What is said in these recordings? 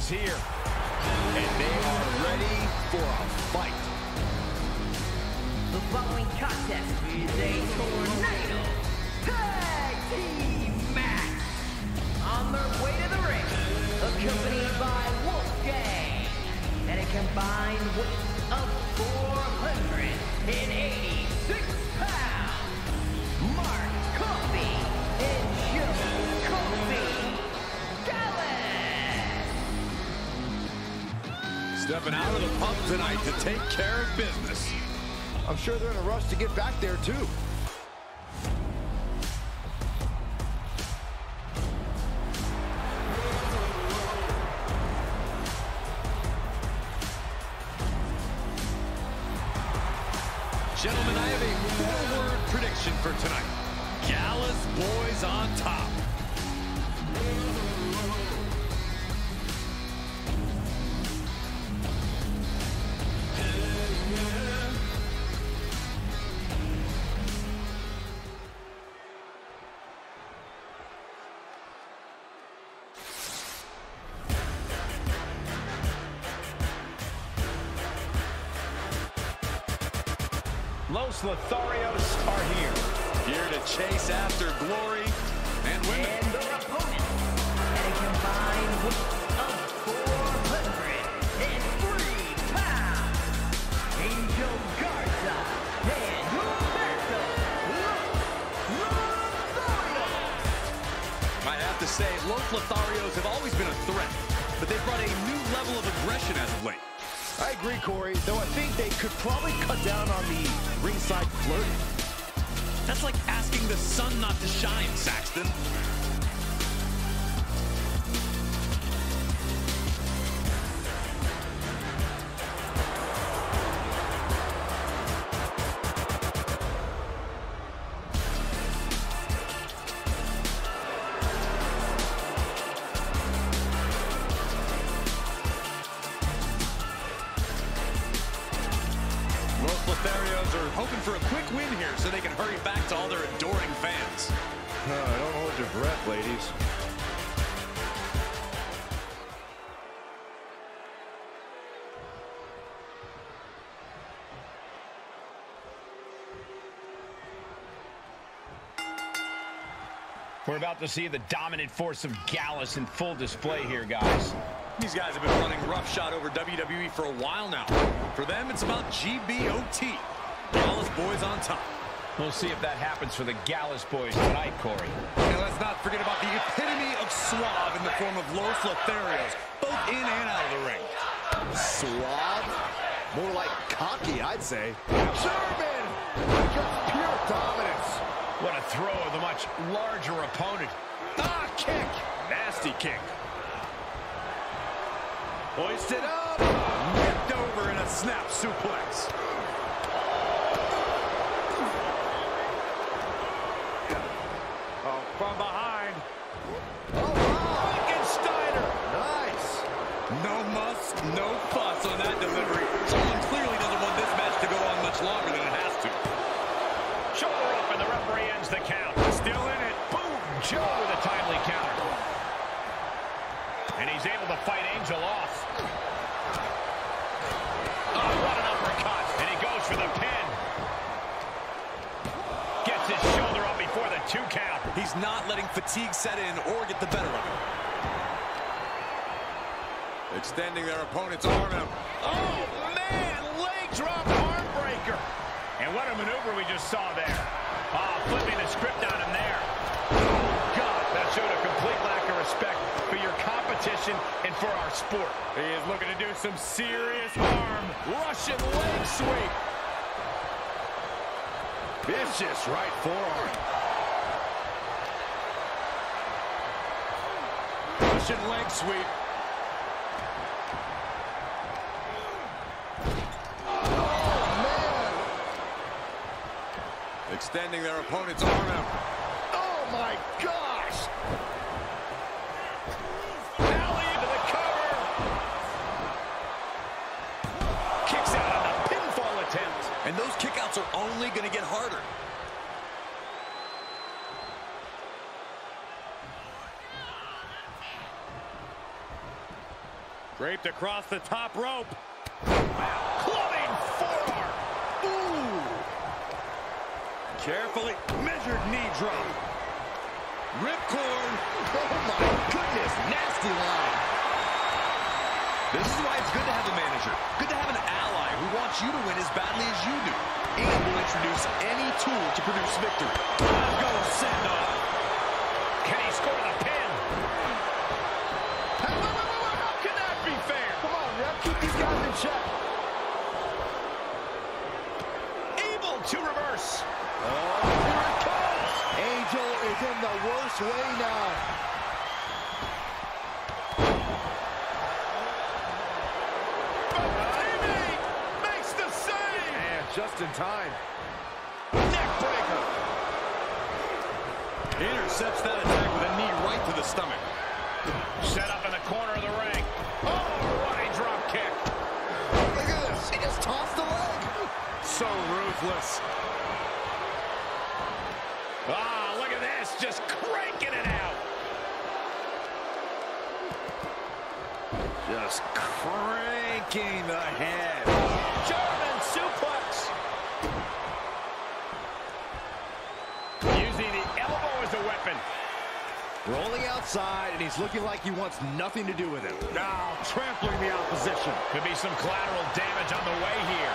Is here. And they are ready for a fight. The following contest is a tornado tag team match. On their way to the ring, accompanied by Wolfgang, at a combined weight of 486 Stepping out of the pump tonight to take care of business. I'm sure they're in a rush to get back there, too. We're about to see the dominant force of Gallus in full display here, guys. These guys have been running roughshod over WWE for a while now. For them, it's about GBOT. Gallus boys on top. We'll see if that happens for the Gallus boys tonight, Corey. And let's not forget about the epitome of suave in the form of Los Lotharios, both in and out of the ring. Suave? More like cocky, I'd say. German! Just pure dominance. What a throw of the much larger opponent. Ah, kick! Nasty kick. Hoisted up! Nipped over in a snap suplex. Oh, from behind. Oh, wow! Frankensteiner. Nice! No muss, no fuss on that delivery. Someone clearly doesn't want this match to go on much longer than it has to. Shoulder up, and the referee ends the count. Still in it. Boom! Joe with a timely counter. And he's able to fight Angel off. Oh, what an uppercut. And he goes for the pin. Gets his shoulder up before the two count. He's not letting fatigue set in or get the better of him. Extending their opponent's arm out. Oh, man! Leg drop arm breaker. And what a maneuver we just saw there. Flipping the script on him there. Oh, God, that showed a complete lack of respect for your competition and for our sport. He is looking to do some serious harm. Russian leg sweep. Vicious right forearm. Russian leg sweep. extending their opponent's arm out. Oh, my gosh! Alley into the cover. Kicks out on the pinfall attempt. And those kickouts are only going to get harder. Draped across the top rope. Carefully measured knee drop. Ripcord. Oh, my goodness. Nasty line. This is why it's good to have a manager. Good to have an ally who wants you to win as badly as you do. And will introduce any tool to produce victory. Let go send off. Can he score the pin? worse way now. Makes the save. And just in time. Neckbreaker. Intercepts that attack with a knee right to the stomach. Set up in the corner of the ring. Oh, what a drop kick. Look at this. He just tossed the leg. So ruthless. just cranking the head. German suplex. Using the elbow as a weapon. Rolling outside, and he's looking like he wants nothing to do with it. Now trampling the opposition. Could be some collateral damage on the way here.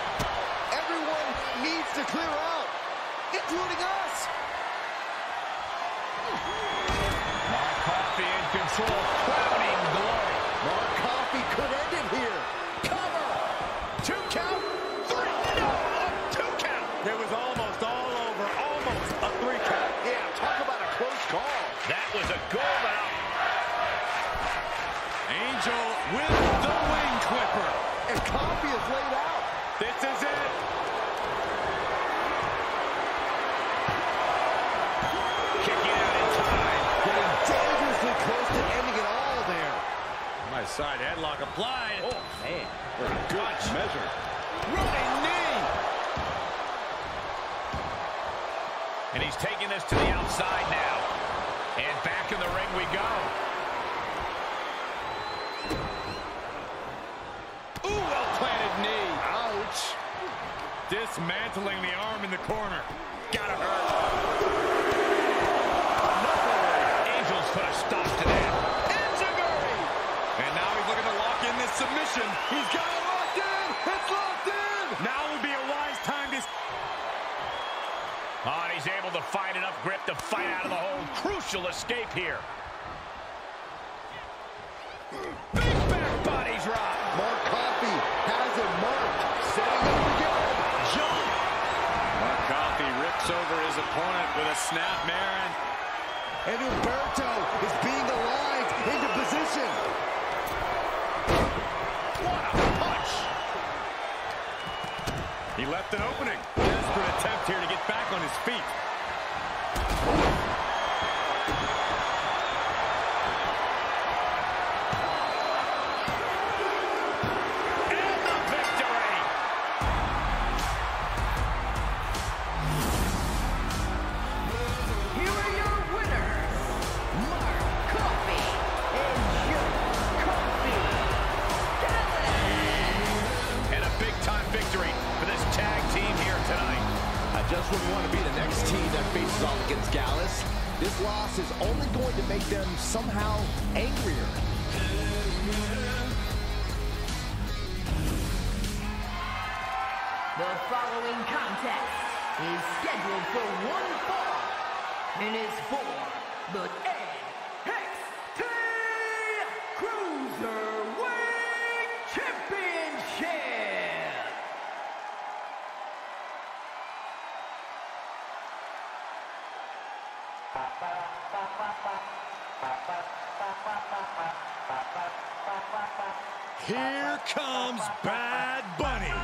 Here comes Bad Bunny.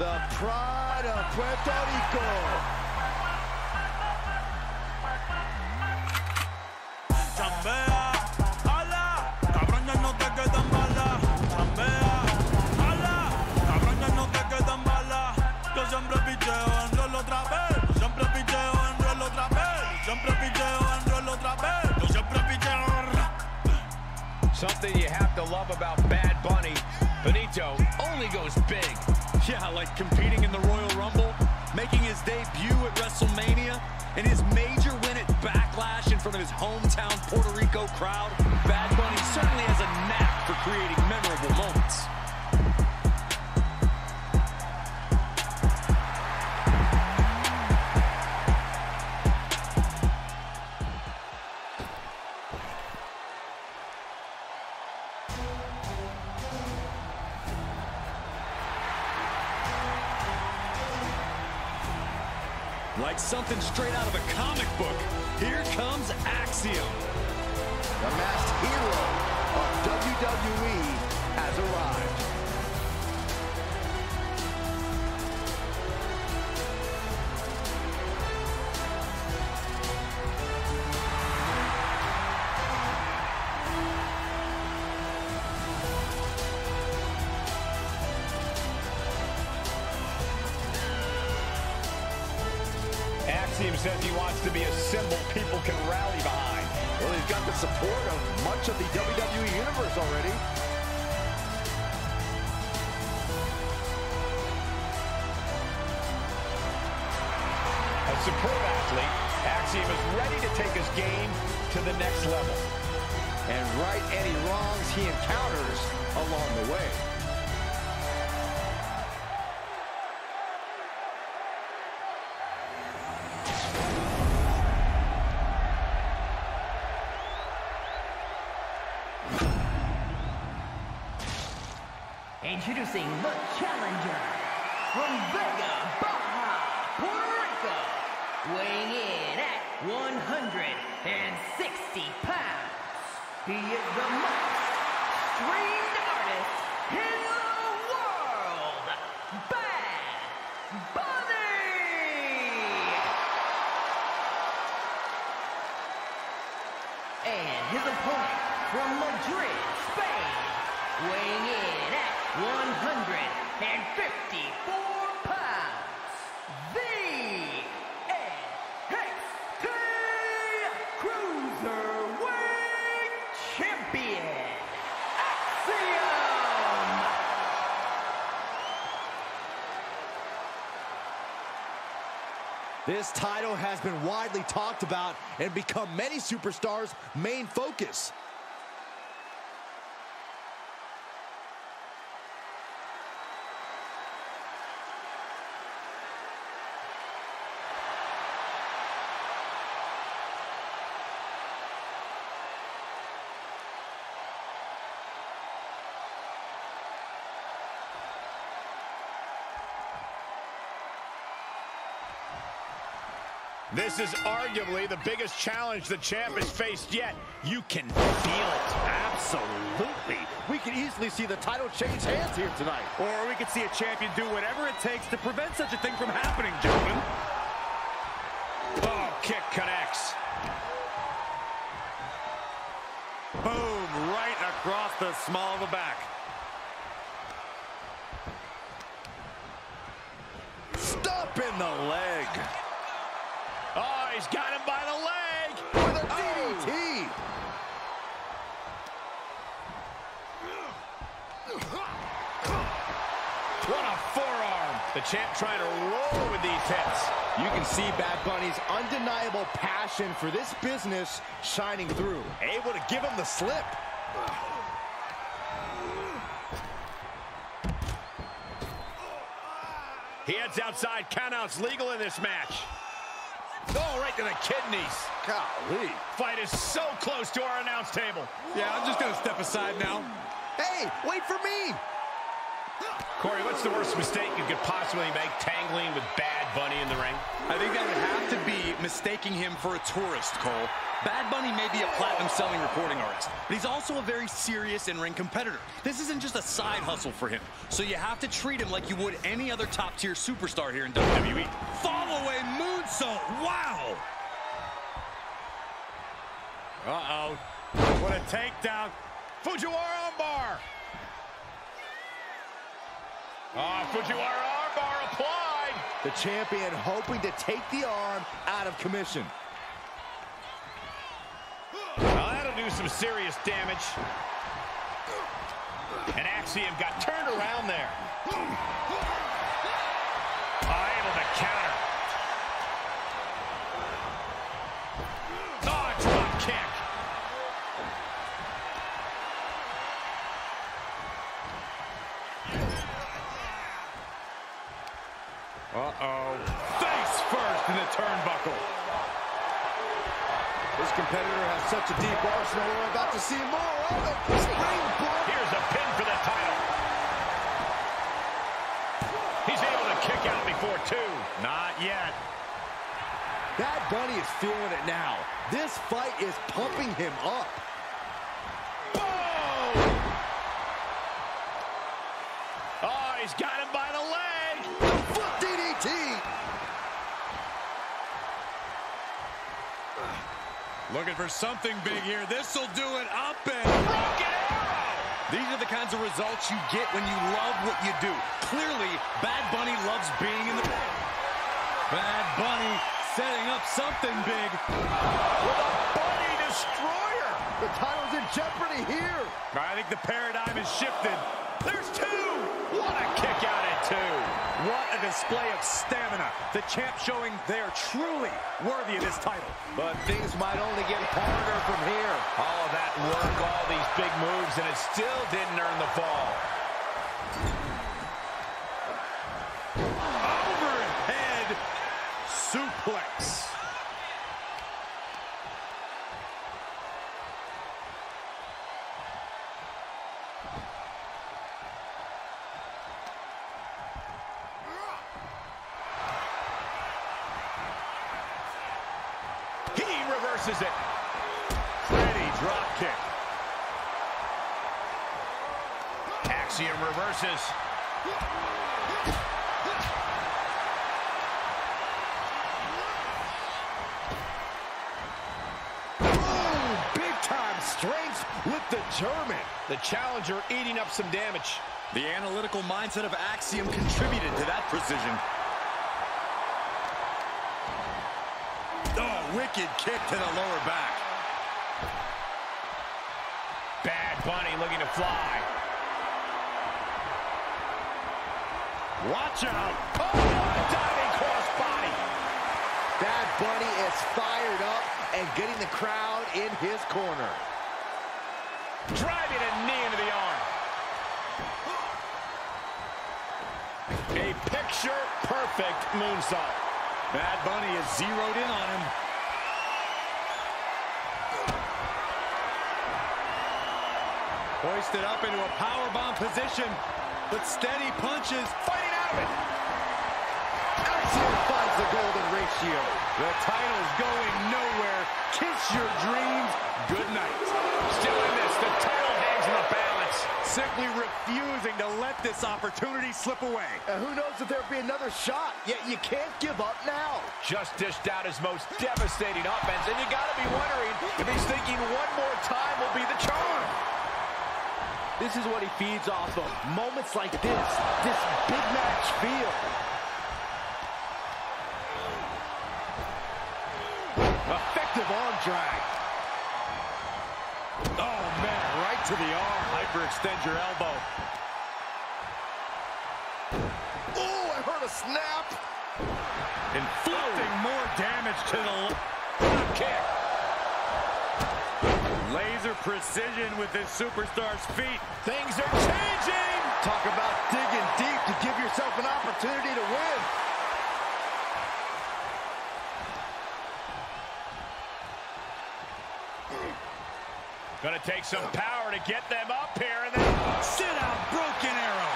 The pride of Puerto Rico. You have to love about Bad Bunny. Benito only goes big. Yeah, like competing in the Royal Rumble, making his debut at WrestleMania, and his major win at Backlash in front of his hometown Puerto Rico crowd. Bad Bunny certainly has a knack for creating memorable moments. Introducing the challenger This title has been widely talked about and become many superstars' main focus. This is arguably the biggest challenge the champ has faced yet. You can feel it. Absolutely. We could easily see the title change hands here tonight. Or we could see a champion do whatever it takes to prevent such a thing from happening, gentlemen. Oh, kick connects. Boom, right across the small of the back. Stop in the leg. Oh, he's got him by the leg. With a oh. DDT. What a forearm. The champ trying to roll with these hits. You can see Bad Bunny's undeniable passion for this business shining through. Able to give him the slip. He heads outside. Countouts legal in this match. Oh, right to the kidneys. Golly. Fight is so close to our announce table. Yeah, I'm just going to step aside now. Hey, wait for me. Corey, what's the worst mistake you could possibly make tangling with Bad Bunny in the ring? I think that would have to be mistaking him for a tourist, Cole. Bad Bunny may be a platinum-selling recording artist, but he's also a very serious in-ring competitor. This isn't just a side hustle for him, so you have to treat him like you would any other top-tier superstar here in WWE. Fall-away moonsault! Wow! Uh-oh. What a takedown. Fujiwara armbar. Ah, Fujiwara armbar applied. The champion hoping to take the arm out of commission. Well, that'll do do some serious damage. And Axiom got turned around there. Oh, able to counter. Uh-oh. Face first in the turnbuckle. This competitor has such a deep arsenal. We're about to see more oh, of it. Springboard. Here's a pin for the title. He's able to kick out before two. Not yet. Bad Bunny is feeling it now. This fight is pumping him up. Boom! Oh, he's got him by the leg. Foot DDT. Looking for something big here. This'll do it up and... Broken. These are the kinds of results you get when you love what you do. Clearly, Bad Bunny loves being in the... ring. Bad Bunny setting up something big. With a bunny destroyer. The title's in jeopardy here. I think the paradigm has shifted. There's two. What a kick out at two. What a display of stamina. The champ showing they are truly worthy of this title. But things might only get harder from here. All of that work, all these big moves, and it still didn't earn the fall. Overhead suplex. He reverses it. Pretty drop kick. Axiom reverses. Boom! Big time strength with the German. The challenger eating up some damage. The analytical mindset of Axiom contributed to that precision. Wicked kick to the lower back. Bad Bunny looking to fly. Watch out. Oh, what a diving cross body. Bad Bunny is fired up and getting the crowd in his corner. Driving a knee into the arm. A picture-perfect moonsault. Bad Bunny is zeroed in on him. Hoisted up into a powerbomb position, but steady punches. Fighting out of it. Axiom finds the golden ratio. The title's going nowhere. Kiss your dreams. Good night. Still in this. The title hangs in the balance. Simply refusing to let this opportunity slip away. And who knows if there'll be another shot, yet you can't give up now. Just dished out his most devastating offense, and you got to be wondering if he's thinking one more time will be the charm. This is what he feeds off of. Moments like this, this big match feel. Effective arm drag. Oh, man, right to the arm. Hyperextend your elbow. Oh, I heard a snap. Inflicting oh. more damage to the Kick. Laser precision with this superstar's feet. Things are changing. Talk about digging deep to give yourself an opportunity to win. Gonna take some power to get them up here, and then Sit out, broken arrow.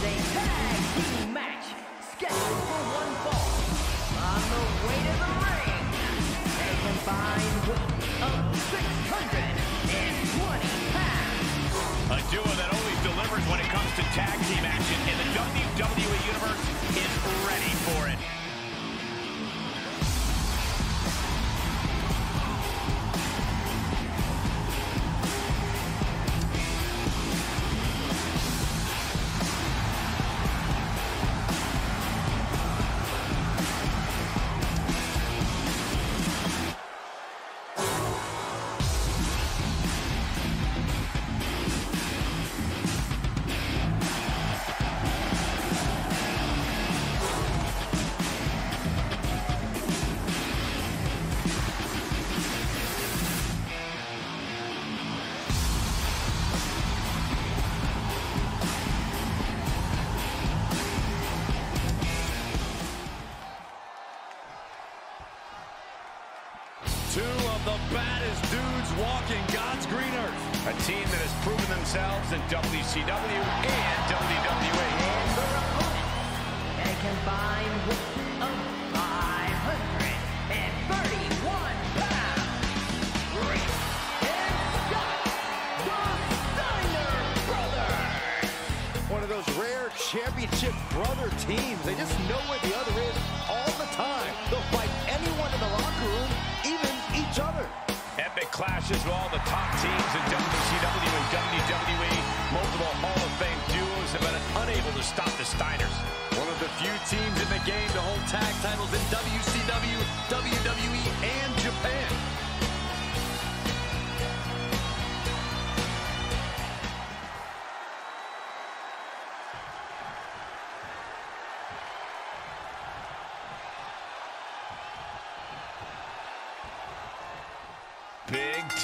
is a tag team match scheduled for one fall. On the way to the ring, a combined weight of 620 pounds. A duo that always delivers when it comes to tag team action, and the WWE Universe is ready for it.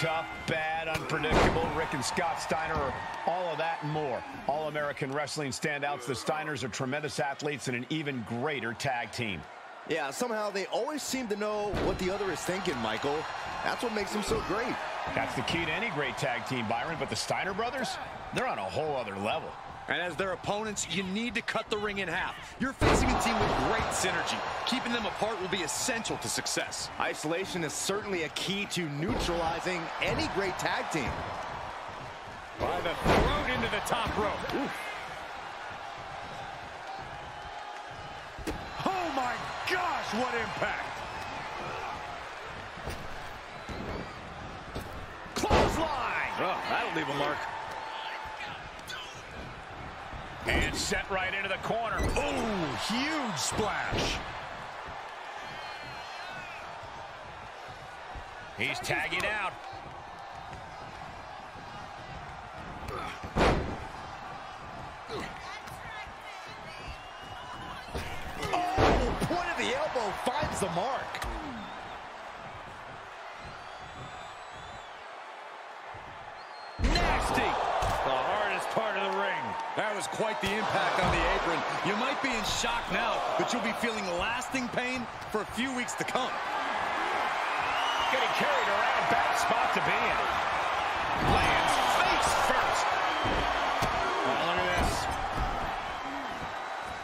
Tough, bad, unpredictable. Rick and Scott Steiner are all of that and more. All-American Wrestling standouts. The Steiners are tremendous athletes and an even greater tag team. Yeah, somehow they always seem to know what the other is thinking, Michael. That's what makes them so great. That's the key to any great tag team, Byron. But the Steiner brothers, they're on a whole other level. And as their opponents, you need to cut the ring in half. You're facing a team with great synergy. Keeping them apart will be essential to success. Isolation is certainly a key to neutralizing any great tag team. By the throat into the top rope. Ooh. Oh my gosh, what impact! Clothesline! Oh, that'll leave a mark. And set right into the corner. Oh, huge splash. He's tagging out. Oh, point of the elbow finds the mark. That was quite the impact on the apron. You might be in shock now, but you'll be feeling lasting pain for a few weeks to come. Getting carried around. Bad spot to be in. Lands face first. Oh, look at this.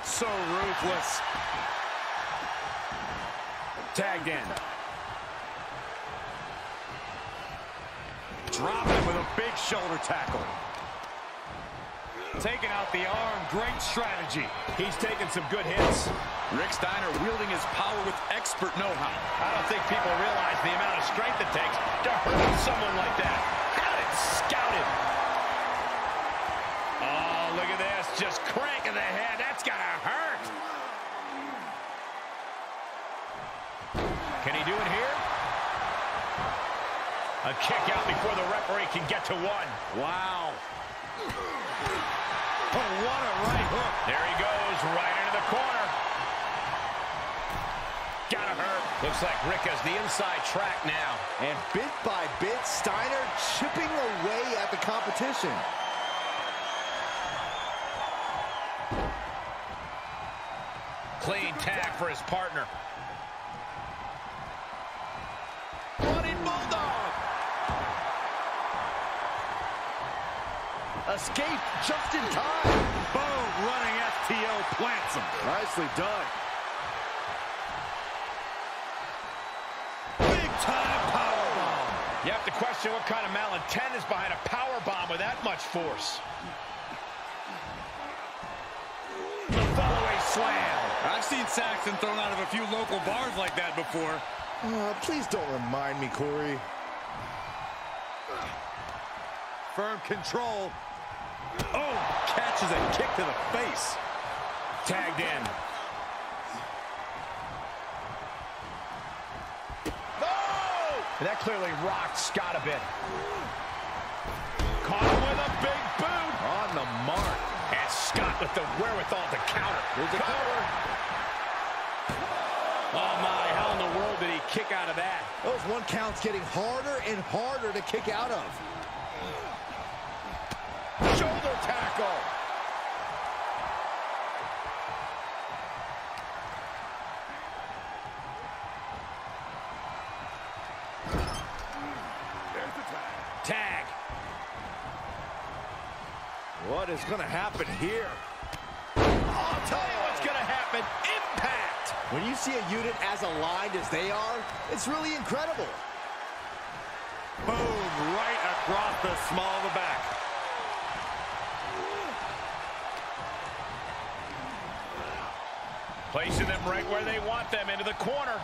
So ruthless. Tagged in. Dropping with a big shoulder tackle. Taking out the arm. Great strategy. He's taking some good hits. Rick Steiner wielding his power with expert know-how. I don't think people realize the amount of strength it takes to hurt someone like that. Got it scouted. Oh, look at this. Just cranking the head. That's got to hurt. Can he do it here? A kick out before the referee can get to one. Wow. What a right hook. There he goes, right into the corner. Gotta hurt. Looks like Rick has the inside track now. And bit by bit, Steiner chipping away at the competition. Clean tag for his partner. Escape just in time. Boom, running FTO plants him. Nicely done. Big time powerbomb. You have to question what kind of malintent is behind a power bomb with that much force. The follow slam. I've seen Saxton thrown out of a few local bars like that before. Uh, please don't remind me, Corey. Firm control. Oh, catches a kick to the face. Tagged in. And that clearly rocked Scott a bit. Caught him with a big boot. On the mark. And Scott with the wherewithal to counter. Here's the cover. Oh my, how in the world did he kick out of that? Those one counts getting harder and harder to kick out of. Tackle. Tag. What is going to happen here? I'll tell you what's going to happen. Impact. When you see a unit as aligned as they are, it's really incredible. Boom, right across the small of the back. Placing them right where they want them, into the corner.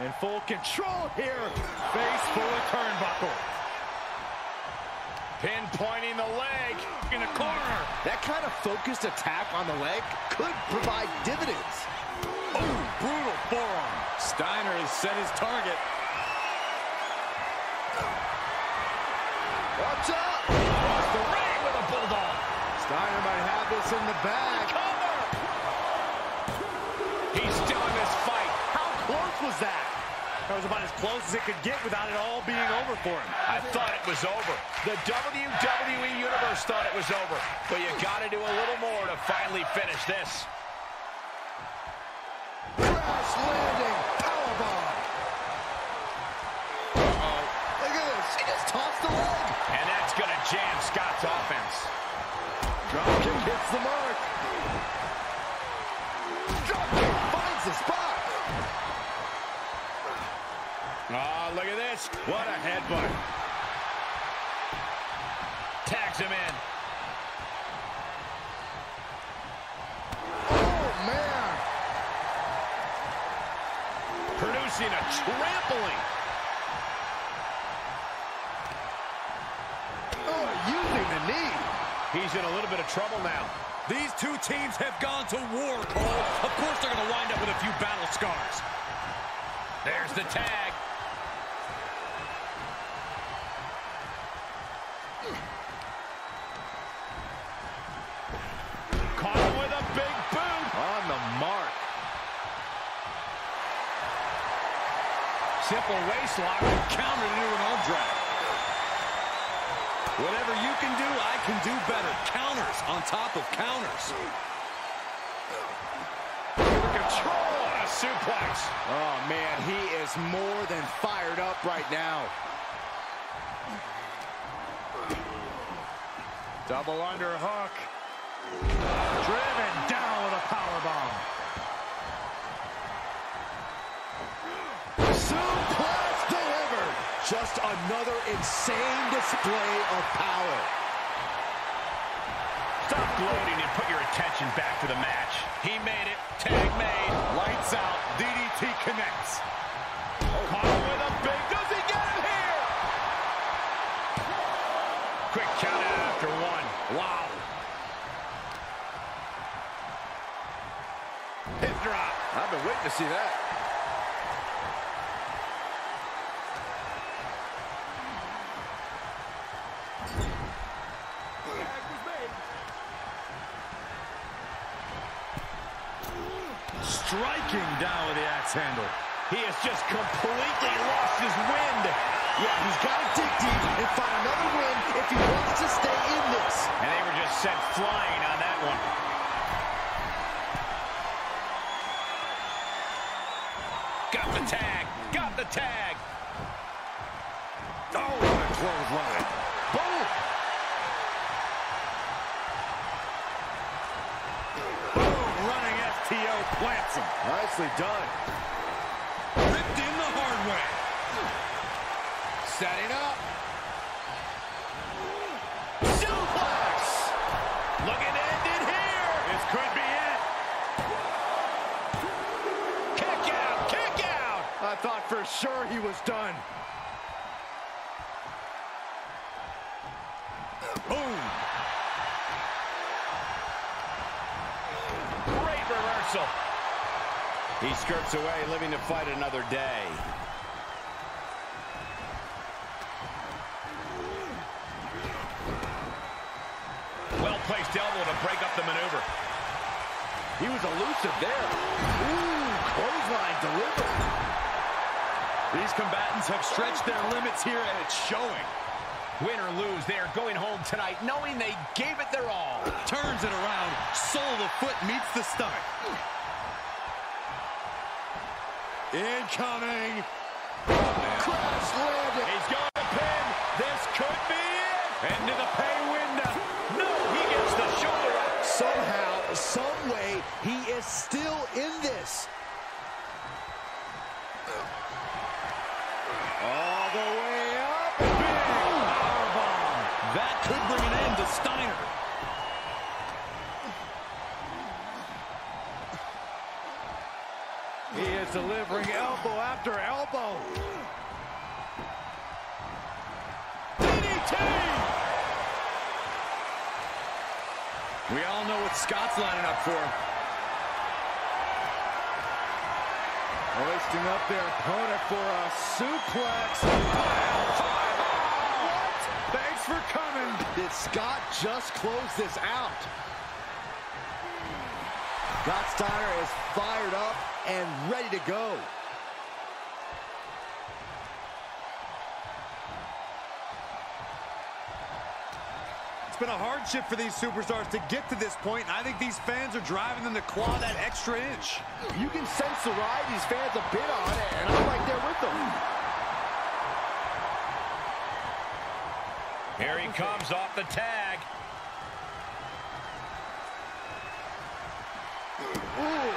In full control here. Face full of turnbuckle. Pinpointing the leg in the corner. That kind of focused attack on the leg could provide dividends. Oh, brutal forearm. Steiner has set his target. Watch out! Across the ring with a bulldog. Steiner might have this in the bag. Was that? That was about as close as it could get without it all being over for him. I thought it was over. The WWE Universe thought it was over. But you got to do a little more to finally finish this. Crash landing. Powerbomb. Uh-oh. Look at this. He just tossed the leg. And that's going to jam Scott's offense. Dropkick hits the mark. This. What a headbutt. Tags him in. Oh, man. Producing a trampling. Oh, using the knee. He's in a little bit of trouble now. These two teams have gone to war, Cole. Of course they're going to wind up with a few battle scars. There's the tag. Simple waist lock. Counter to an arm drag. Whatever you can do, I can do better. Counters on top of counters. Control on a suplex. Oh, man, he is more than fired up right now. Double underhook. Driven down with a powerbomb. Suplex delivered. Just another insane display of power. Stop gloating and put your attention back to the match. He made it. Tag made. Lights out. DDT connects. Caught with a big. Does he get him here? Quick count out after one. Wow. Hip drop. I've been waiting to see that. Down with the axe handle. He has just completely lost his wind. Yeah, he's got to dig deep and find another win if he wants to stay in this. And they were just sent flying on that one. Got the tag. Got the tag. Oh, what a. Boom! Boom, running STO plants him. Nicely done. Ripped in the hard way. Setting up. Suplex. Looking to end it here. This could be it. was done. Boom. Great reversal. He skirts away, living to fight another day. Well-placed elbow to break up the maneuver. He was elusive there. Ooh, clothesline delivered. These combatants have stretched their limits here, and it's showing. Win or lose, they are going home tonight knowing they gave it their all. Turns it around. Sole of the foot meets the stomach. Incoming. Crash landed. He's going to pin. This could be it. Into the pay window. Delivering elbow after elbow. DDT! We all know what Scott's lining up for. Hoisting up their opponent for a suplex. Thanks for coming. Did Scott just close this out? Scott Steiner is fired up and ready to go. It's been a hardship for these superstars to get to this point, point. I think these fans are driving them to claw that extra inch. You can sense the ride these fans have been on, and I'm right there with them. Here he comes off the tag. Ooh.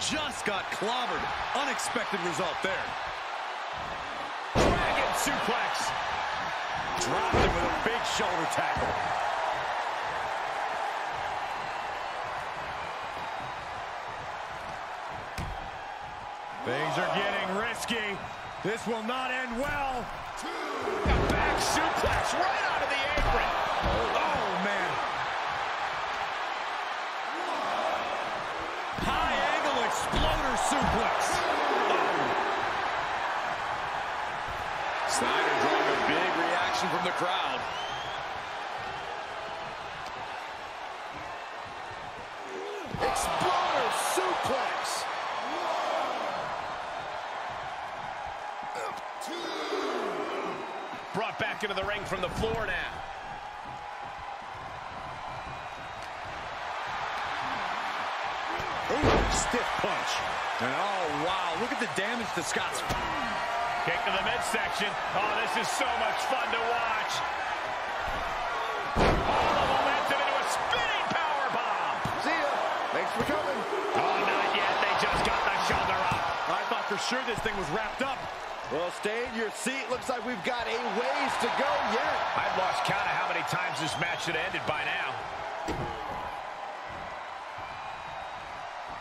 Just got clobbered. Unexpected result there. Dragon suplex. Dropped him with a big shoulder tackle. Things are getting risky. This will not end well. A back suplex right onto the apron. Oh, man. High angle exploder suplex. Steiner drawing a big reaction from the crowd. Exploder suplex. Back into the ring from the floor now. Ooh, stiff punch. And oh, wow, look at the damage to Scott's. Kick to the midsection. Oh, this is so much fun to watch. All the momentum into a spinning power bomb. See ya. Thanks for coming. Oh, not yet. They just got the shoulder up. I thought for sure this thing was wrapped up. Well, stay in your seat. Looks like we've got a ways to go yet. I've lost count of how many times this match should have ended by now.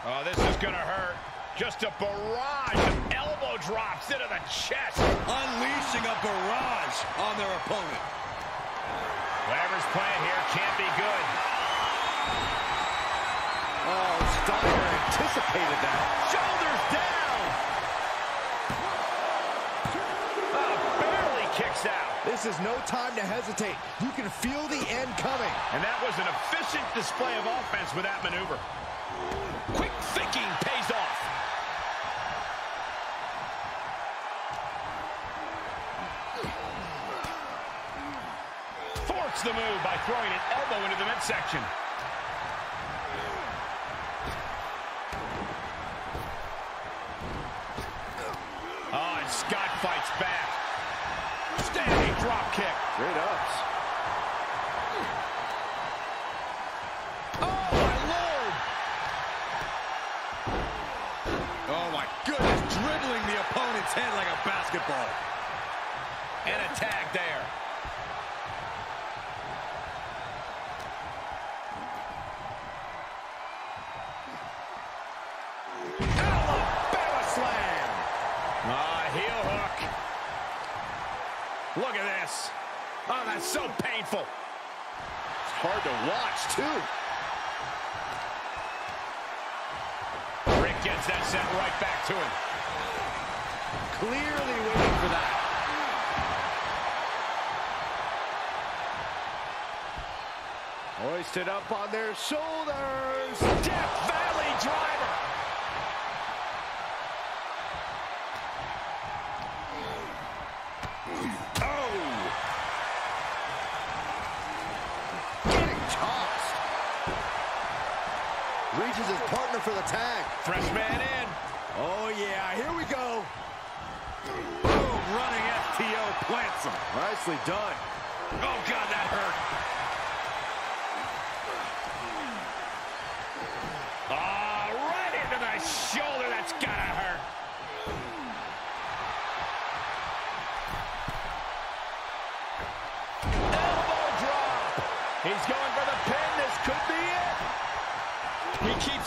Oh, this is going to hurt. Just a barrage of elbow drops into the chest. Unleashing a barrage on their opponent. Whatever's playing here can't be good. Oh, Steiner anticipated that. Shoulders down. This is no time to hesitate. You can feel the end coming. And that was an efficient display of offense with that maneuver. Quick thinking pays off. Thwarts the move by throwing an elbow into the midsection. Oh, and Scott fights back. Standing drop kick. Great ups. Oh, my lord! Oh my goodness, dribbling the opponent's head like a basketball. And a tag there. Ah, heel hook. Look at this. Oh, that's so painful. It's hard to watch, too. Rick gets that sent right back to him. Clearly waiting for that. Hoisted up on their shoulders. Death Valley driver. Oh! Getting tossed. Reaches his partner for the tag. Fresh man in. Oh, yeah. Here we go. Boom, running STO plants him. Nicely done. Oh, God,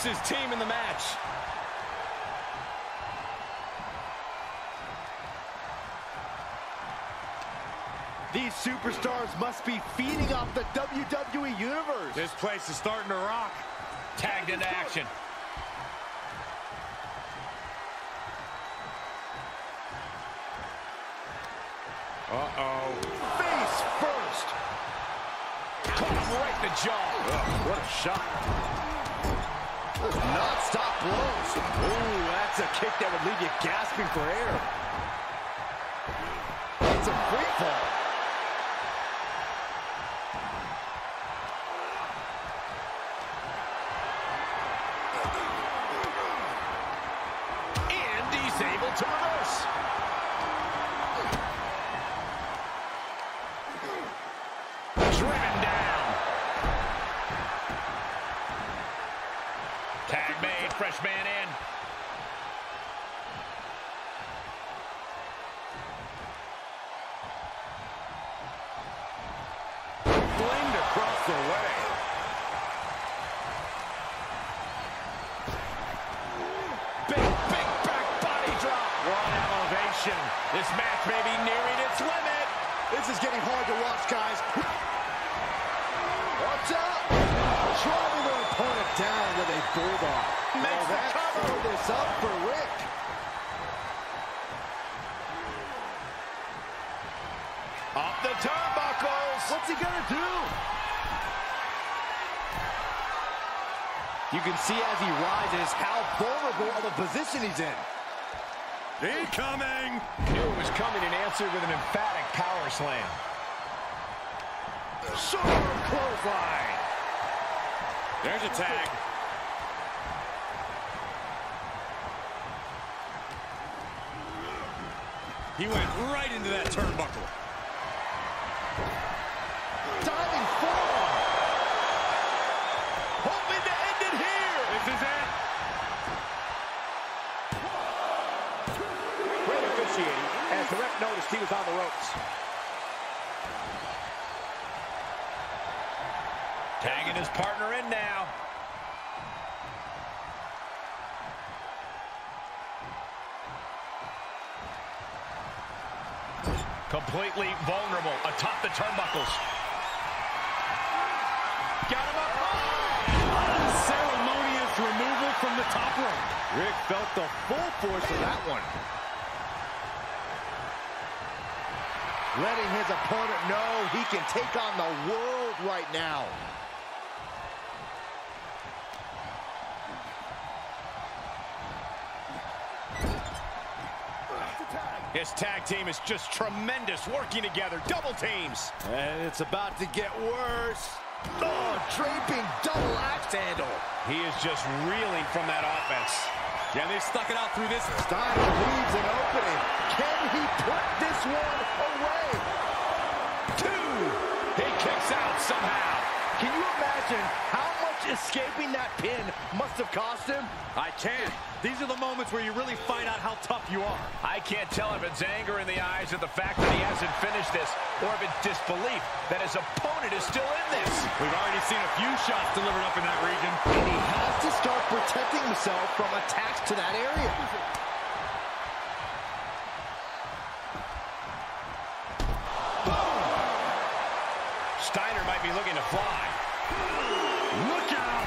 keeps his team in the match. These superstars must be feeding off the WWE Universe. This place is starting to rock. Tagged into action. Uh-oh. Face first. Caught him right in the jaw. what a shot. Non-stop blows. Ooh, that's a kick that would leave you gasping for air. That's a free fall. Fresh man in. See as he rises how vulnerable of a position he's in. Incoming. Knew it was coming and answered with an emphatic power slam. Sharp clothesline. There's a tag. He went right into that turnbuckle. Diving forward. Hoping to end it here. This is it. Great officiating as the ref noticed he was on the ropes. Tagging his partner in now. Vulnerable atop the turnbuckles. Got him up. Unceremonious removal from the top rope. Rick felt the full force of that one. Letting his opponent know he can take on the world right now. His tag team is just tremendous working together. Double teams. And it's about to get worse. Oh, draping double axe handle. He is just reeling from that offense. Yeah, they stuck it out through this. Steiner leaves an opening. Can he put this one away? Two. He kicks out somehow. Can you imagine how much escaping that pin must have cost him. I can't. These are the moments where you really find out how tough you are. I can't tell if it's anger in the eyes or the fact that he hasn't finished this, or if it's disbelief that his opponent is still in this. We've already seen a few shots delivered up in that region. And he has to start protecting himself from attacks to that area. Boom! Steiner might be looking to fly. Look out!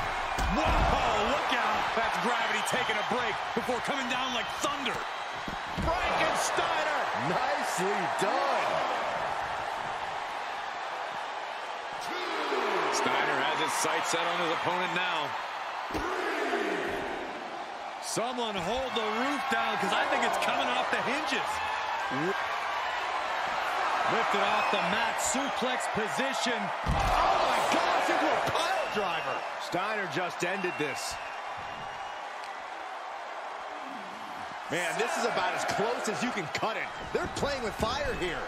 Whoa, look out! That's gravity taking a break before coming down like thunder. Frankensteiner! Nicely done! Steiner has his sights set on his opponent now. Someone hold the roof down because I think it's coming off the hinges. Lifted off the mat, suplex position driver. Steiner just ended this. Man, this is about as close as you can cut it. They're playing with fire here.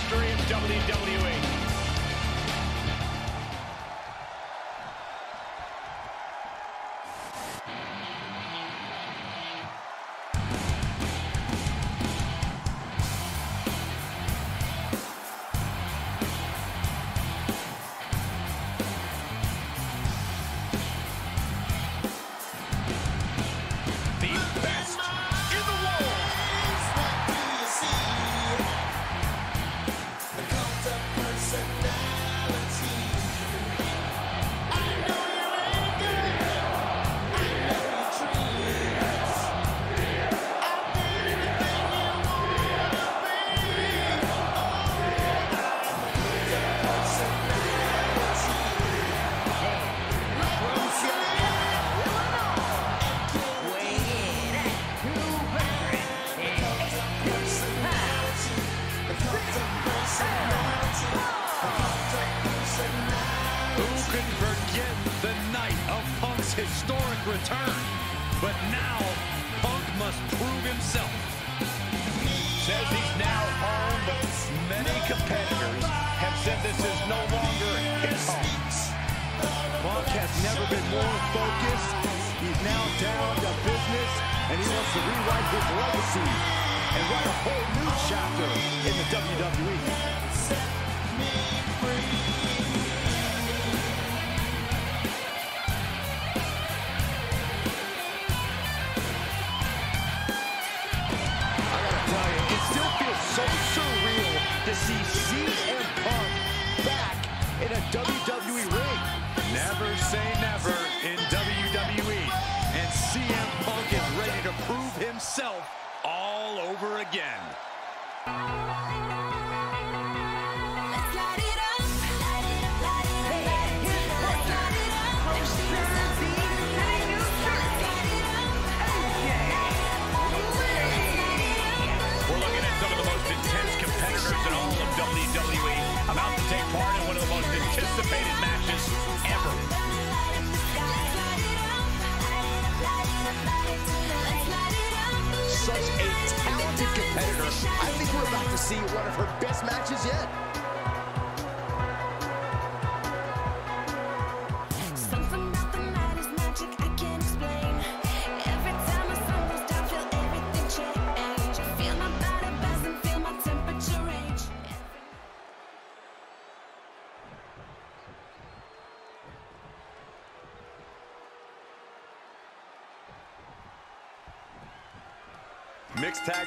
history of WWE.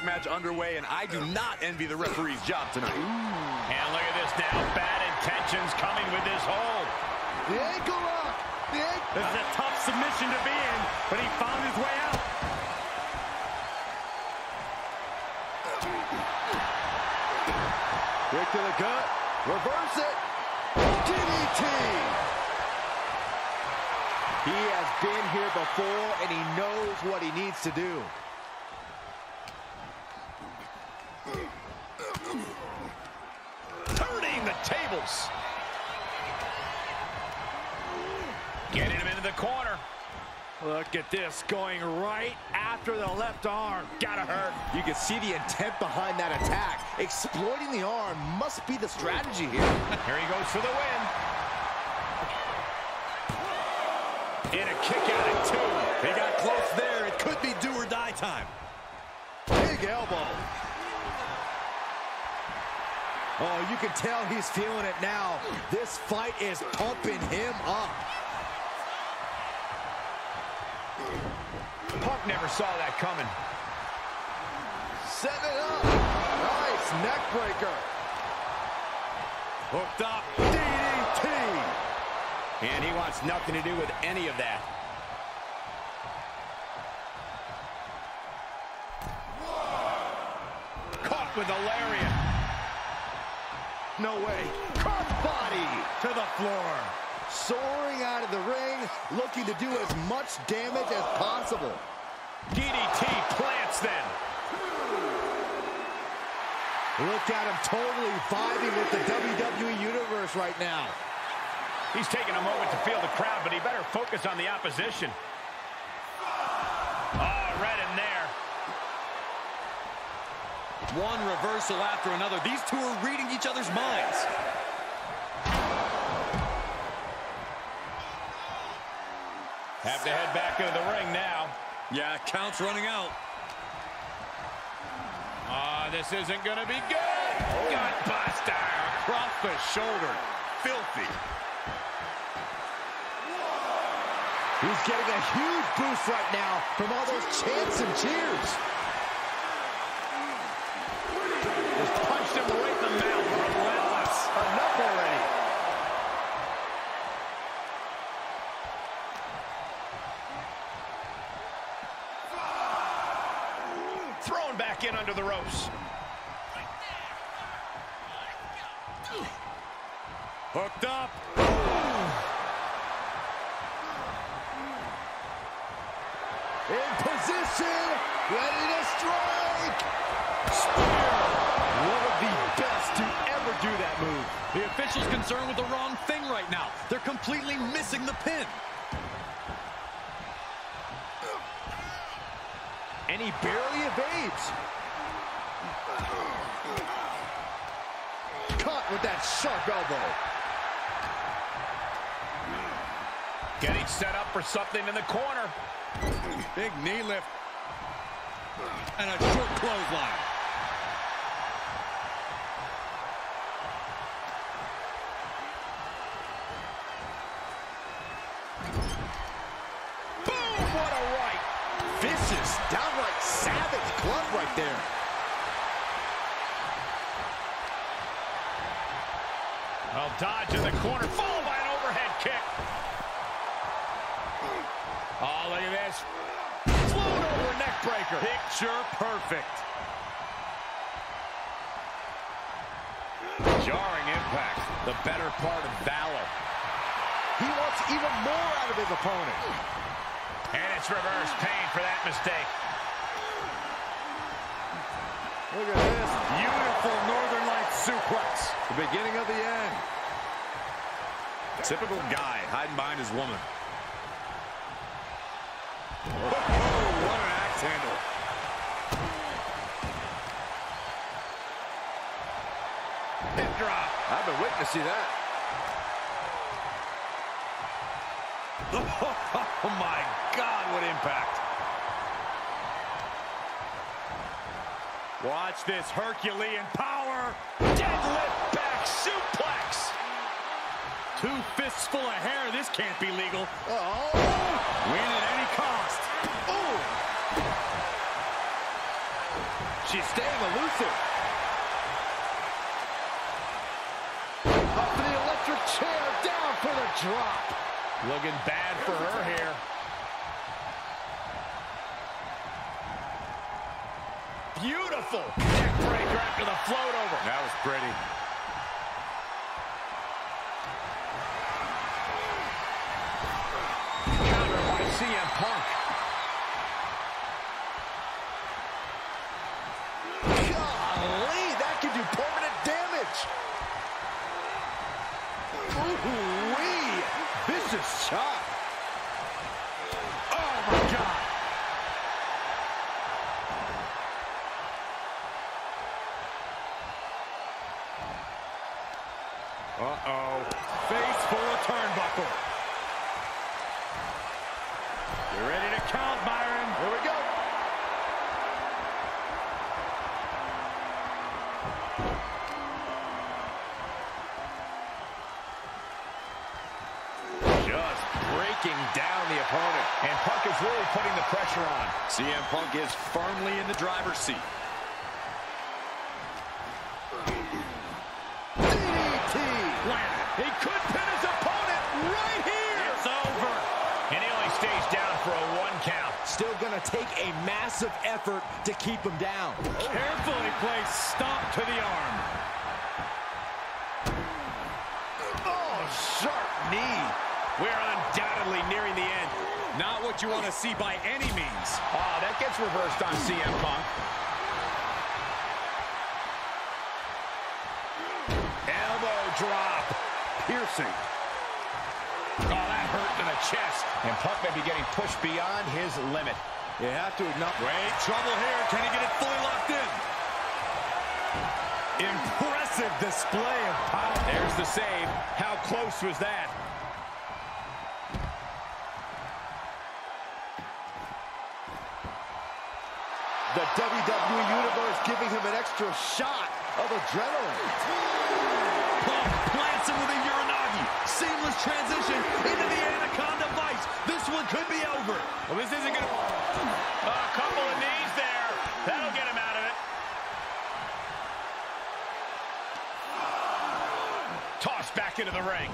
Mixed match underway, and I do not envy the referee's job tonight. And look at this now. Bad intentions coming with this hold. The ankle lock. The ankle. This is a tough submission to be in, but he found his way out. Quick to the gut. Reverse it. DDT. He has been here before, and he knows what he needs to do. Turning the tables. Getting him into the corner. Look at this, going right after the left arm. Gotta hurt. You can see the intent behind that attack. Exploiting the arm must be the strategy here. Here he goes for the win. And a kick out at two. They got close there. It could be do or die time. Big elbow. Oh, you can tell he's feeling it now. This fight is pumping him up. Punk never saw that coming. Set it up. Nice neck breaker. Hooked up. DDT. And he wants nothing to do with any of that. Caught with the lariat. No way. Crossbody to the floor. Soaring out of the ring, looking to do as much damage as possible. DDT plants them. Look at him totally vibing with the WWE Universe right now. He's taking a moment to feel the crowd, but he better focus on the opposition. Oh, right in there. One reversal after another. These two are reading each other's minds. Have to head back into the ring now. Yeah, count's running out. Ah, this isn't going to be good. Gutbuster across the shoulder. Filthy. He's getting a huge boost right now from all those chants and cheers. Just punched him right in the mouth. Relentless. Enough already. Thrown back in under the ropes. Hooked up. In position, ready to strike. One of the best to ever do that move. The official's concerned with the wrong thing right now. They're completely missing the pin. And he barely evades. Cut with that sharp elbow. Getting set up for something in the corner. Big knee lift. And a short clothesline. Boom! What a right. Vicious, downright savage glove right there. Well, dodge in the corner, followed by an overhead kick. Oh, look at this. Float over neck breaker. Picture perfect. Jarring impact. The better part of valor. He wants even more out of his opponent. And it's reverse pain for that mistake. Look at this. Beautiful Northern Lights suplex. The beginning of the end. Typical guy hiding behind his woman. Handle. Hip drop. I've been waiting to see that. Oh my God, what impact. Watch this Herculean power. Deadlift back suplex. Two fists full of hair. This can't be legal. Oh, Win at any cost. oh. She's staying elusive. Up for the electric chair, down for the drop. Looking bad for her here. Beautiful neck breaker after the float over. That was pretty. Counter by CM Punk. Ooh-wee. Vicious shot. Oh my God. Uh-oh. Face full of turnbuckle. You ready to count, Byron? Here we go. Just breaking down the opponent. And Punk is really putting the pressure on. CM Punk is firmly in the driver's seat. DDT. He could pin his opponent right here. It's over. And he only stays down for a one count. Still gonna take a massive effort to keep him down. Carefully placed stomp to the arm. Oh, sharp knee. We're undoubtedly nearing the end. Not what you want to see by any means. Oh, that gets reversed on CM Punk. Elbow drop. Piercing. Oh, that hurt to the chest. And Punk may be getting pushed beyond his limit. You have to acknowledge. Wait, trouble here. Can he get it fully locked in? Impressive display of power. There's the save. How close was that? The WWE Universe giving him an extra shot of adrenaline. Punk plants him with a Uranage. Seamless transition into the Anaconda Vice. This one could be over. Well, this isn't going to... A couple of knees there. That'll get him out of it. Tossed back into the ring.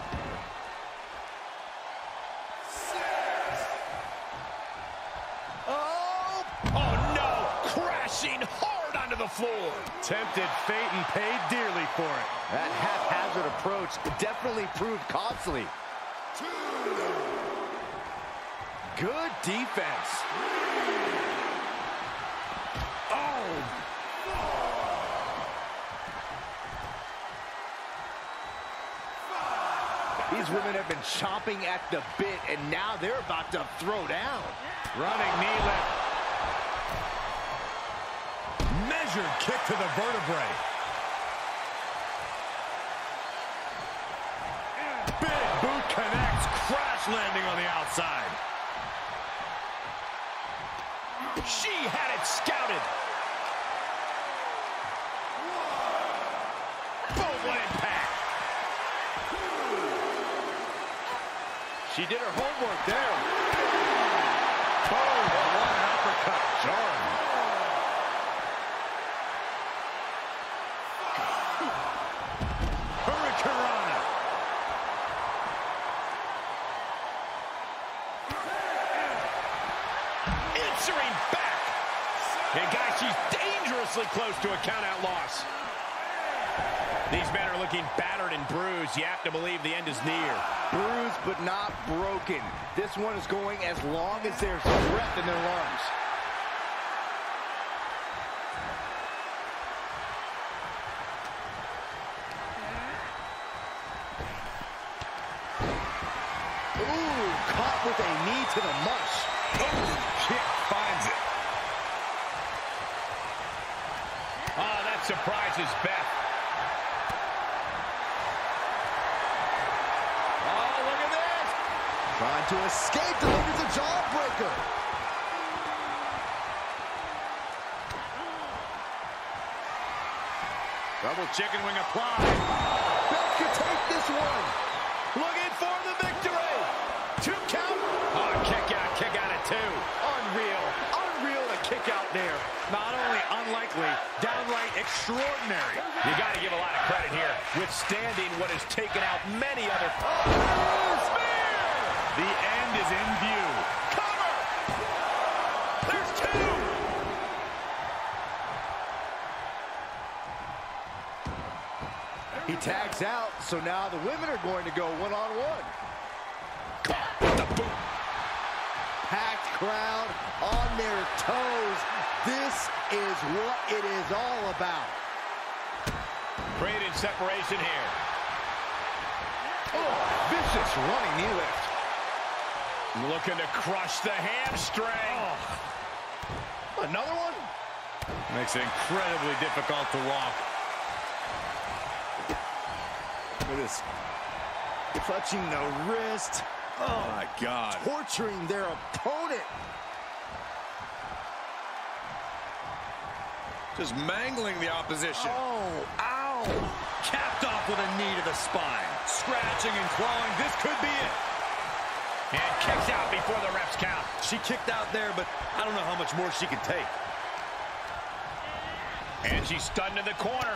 Floor. Tempted fate and paid dearly for it. that haphazard approach definitely proved costly. Good defense. Oh. These women have been chomping at the bit, and now they're about to throw down. Running knee lift. Measured kick to the vertebrae. Big boot connects. Crash landing on the outside. She had it scouted. She did her homework there. Boom. What an uppercut. Jarring. Hurricanrana. answering back. And guys, she's dangerously close to a count-out loss. These men are looking battered bruised. You have to believe the end is near. Bruised but not broken. This one is going as long as there's breath in their lungs. Ooh, caught with a knee to the mush. Boom, kick finds it. Oh, that surprises Beth. Oh, look at this. Trying to escape, delivers a jawbreaker. Double chicken wing applied. Beth could take this one. Looking for the victory. Two count. Oh, kick out, kick out at two. Unreal. Unreal to kick out there. Not only unlikely, downright extraordinary. You got to give a lot of credit here, withstanding what has taken out many other. Oh! The end is in view. Cover! There's two! He tags out, so now the women are going to go one-on-one. The boot. Packed crowd on their toes. This is what it is all about. Creating separation here. Oh, vicious running knee lift. Looking to crush the hamstring. Oh. Another one? Makes it incredibly difficult to walk. Look at this. Clutching the wrist. Oh, my God. Torturing their opponent. Just mangling the opposition. Oh, ow. Capped off with a knee to the spine. Scratching and clawing. This could be it. And kicks out before the refs count. She kicked out there, but I don't know how much more she can take. And she's stunned in the corner.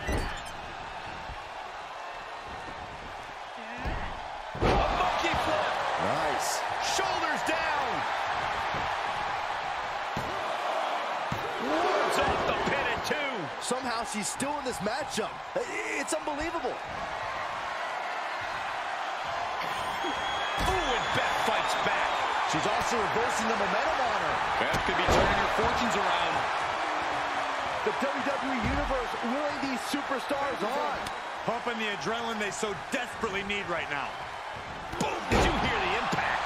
Somehow she's still in this matchup. It's unbelievable. Ooh, and Beth fights back. She's also reversing the momentum on her. Beth could be turning her fortunes around. The WWE Universe willing these superstars on. Pumping the adrenaline they so desperately need right now. Boom. Did you hear the impact?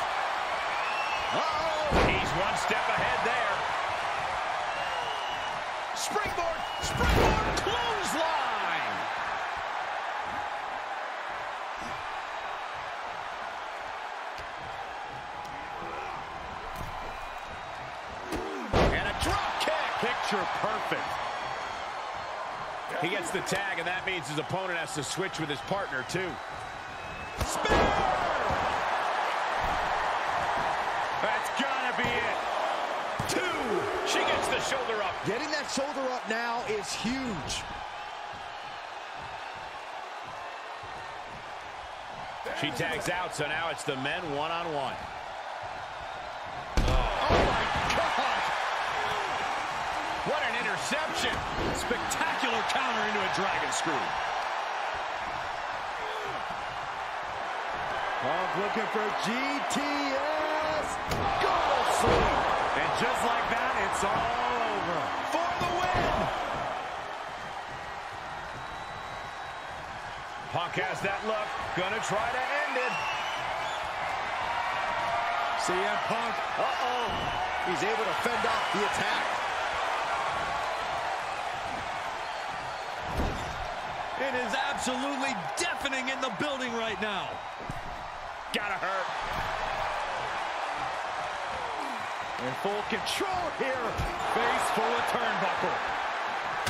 Uh-oh. He's one step ahead there. Springboard. Springboard clothesline. And a drop kick. Picture perfect. He gets the tag, and that means his opponent has to switch with his partner, too. Spear! That's gotta be it. Two. She gets the shoulder up. Getting that shoulder up now is huge. She tags out, so now it's the men one-on-one. Oh interception. Spectacular counter into a dragon screw. Punk looking for GTS. Goal sweep. And just like that, it's all over. For the win. Punk has that look. Gonna try to end it. CM Punk, uh-oh. He's able to fend off the attack. It is absolutely deafening in the building right now. Gotta hurt. In full control here. Face full of turnbuckle.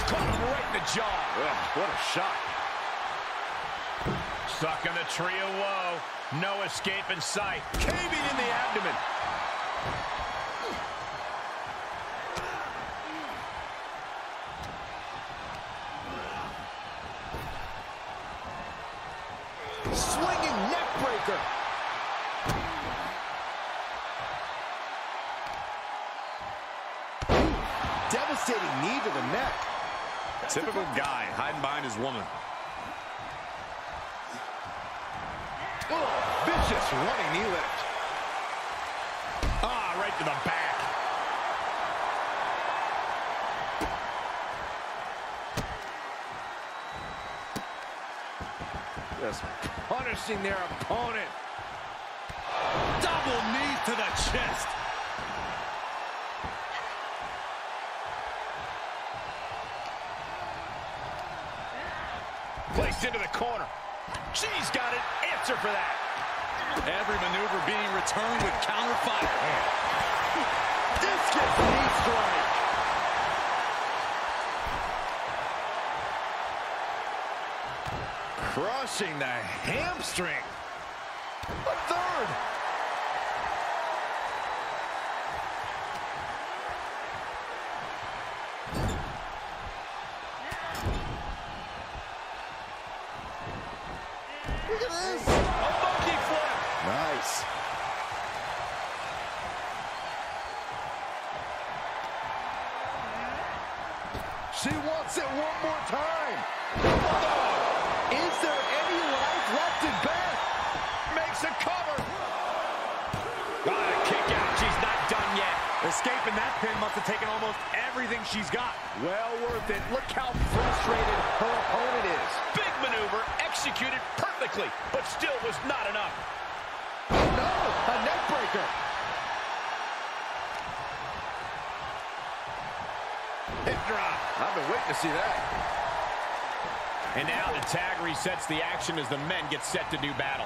Caught him right in the jaw. Ugh, what a shot. Stuck in the tree of woe. No escape in sight. Caving in the abdomen. Typical guy hiding behind his woman. Oh, vicious running knee lift. Ah, right to the back. Just punishing their opponent. Double knee to the chest. Squeezed into the corner. She's got an answer for that. Every maneuver being returned with counterfire. Discus knee strike. Crushing the hamstring. set to do battle.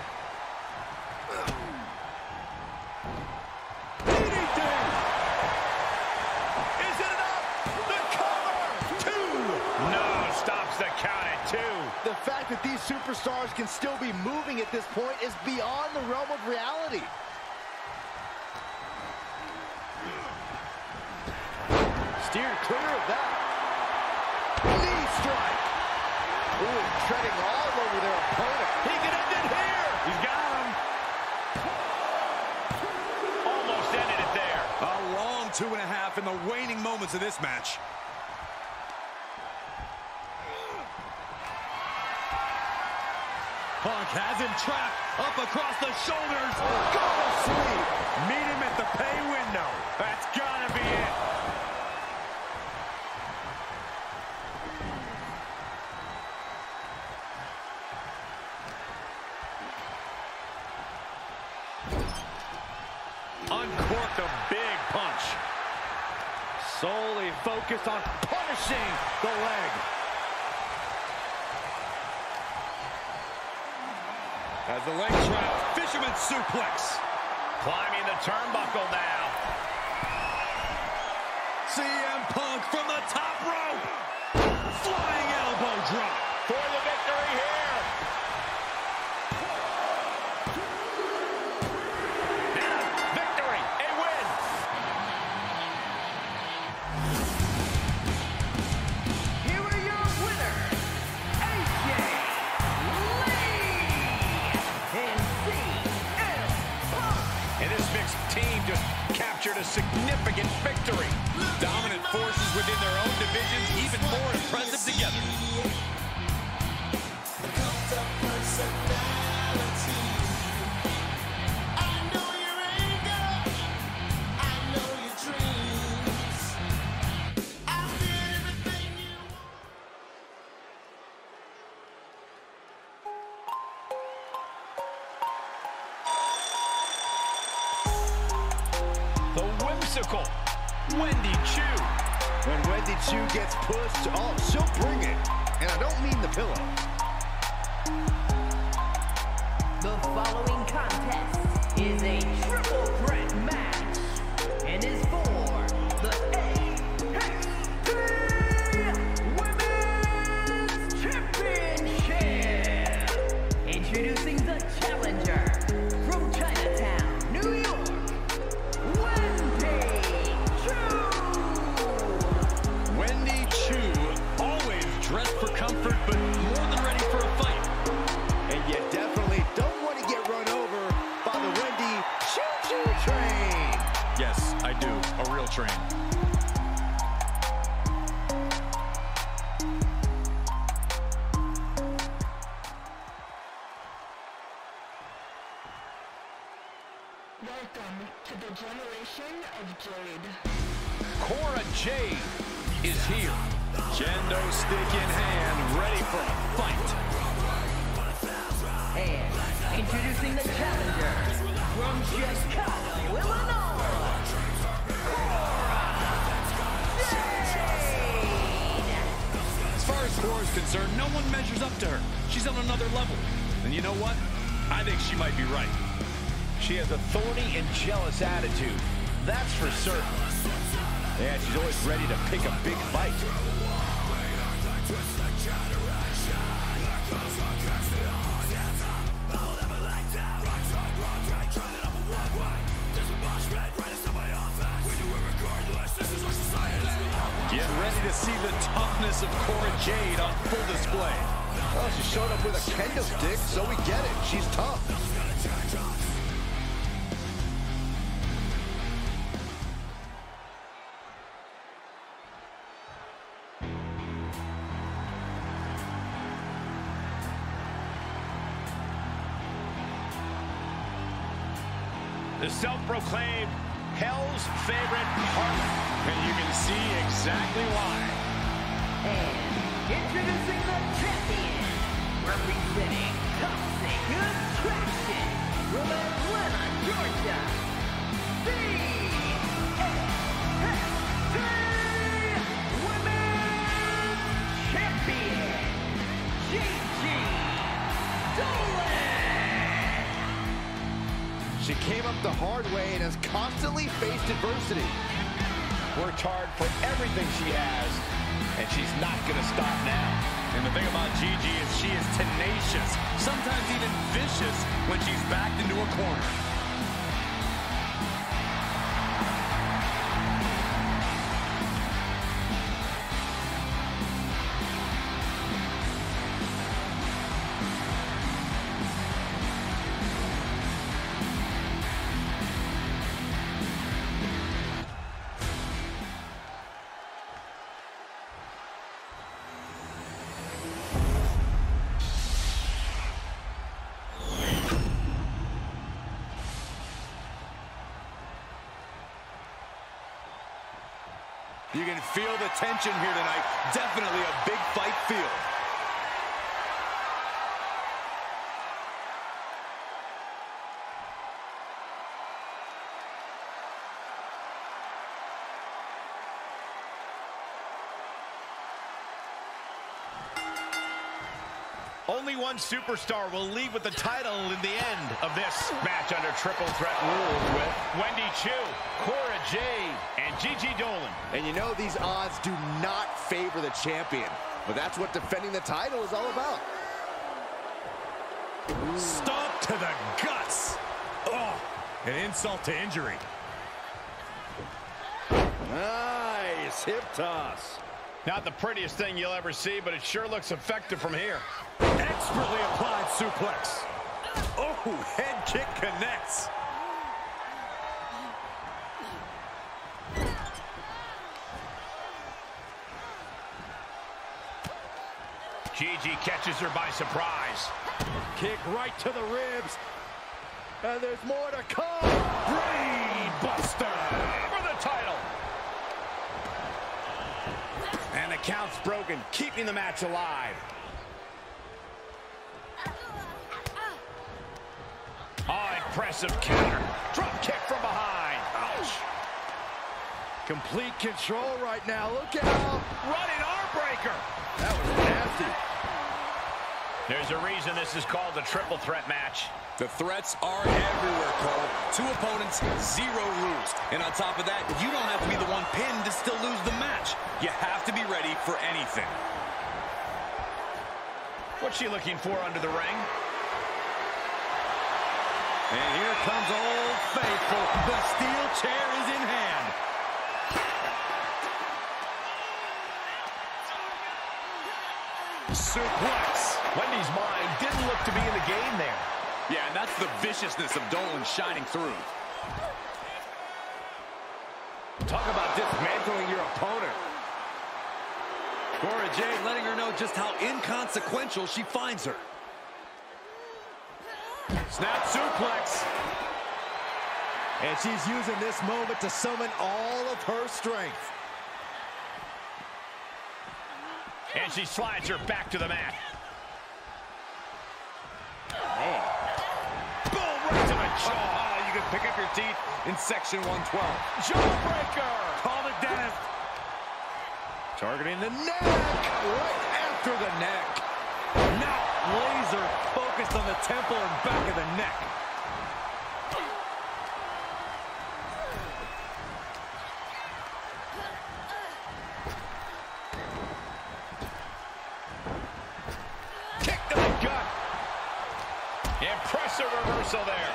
match. Punk has him trapped up across the shoulders. Go to sleep. Meet him at the pay window. using the leg. As the leg trapped, fisherman suplex. Climbing the turnbuckle now. CM Punk from the top rope. Flying out. just captured a significant victory. Dominant forces within their own divisions, even more impressive together. Self-proclaimed Hell's favorite harlot. And you can see exactly why. Faced adversity. Worked hard for everything she has, and she's not going to stop now. And the thing about Gigi is she is tenacious, sometimes even vicious when she's backed into a corner. Tension here tonight. Definitely a big fight feel. Only one superstar will leave with the title in the end of this match under triple threat rules with Wendy Choo, Cora Jade, and Gigi Dolan. And you know these odds do not favor the champion. But that's what defending the title is all about. Stomp to the guts. Oh, an insult to injury. Nice hip toss. Not the prettiest thing you'll ever see, but it sure looks effective from here. Expertly applied suplex. Oh, head kick connects. Gigi catches her by surprise. Kick right to the ribs. And there's more to come. Brain Buster for the title. And the count's broken, keeping the match alive. Oh, impressive counter. Drop kick from behind. Ouch. Complete control right now. Look out. Running arm breaker. That was nasty. There's a reason this is called a triple threat match. The threats are everywhere, Cole. Two opponents, zero rules. And on top of that, you don't have to be the one pinned to still lose the match. You have to be ready for anything. What's she looking for under the ring? And here comes Old Faithful. The steel chair is in hand. Suplex. Wendy's mind didn't look to be in the game there. Yeah, and that's the viciousness of Dolan shining through. Talk about dismantling your opponent. Cora Jade letting her know just how inconsequential she finds her. Snap suplex. And she's using this moment to summon all of her strength. And she slides her back to the mat. Boom, right to the jaw. Ah, you can pick up your teeth in section 112. Jawbreaker. Call it death. Targeting the neck, right after the neck. Now laser focused on the temple and back of the neck. Reversal there.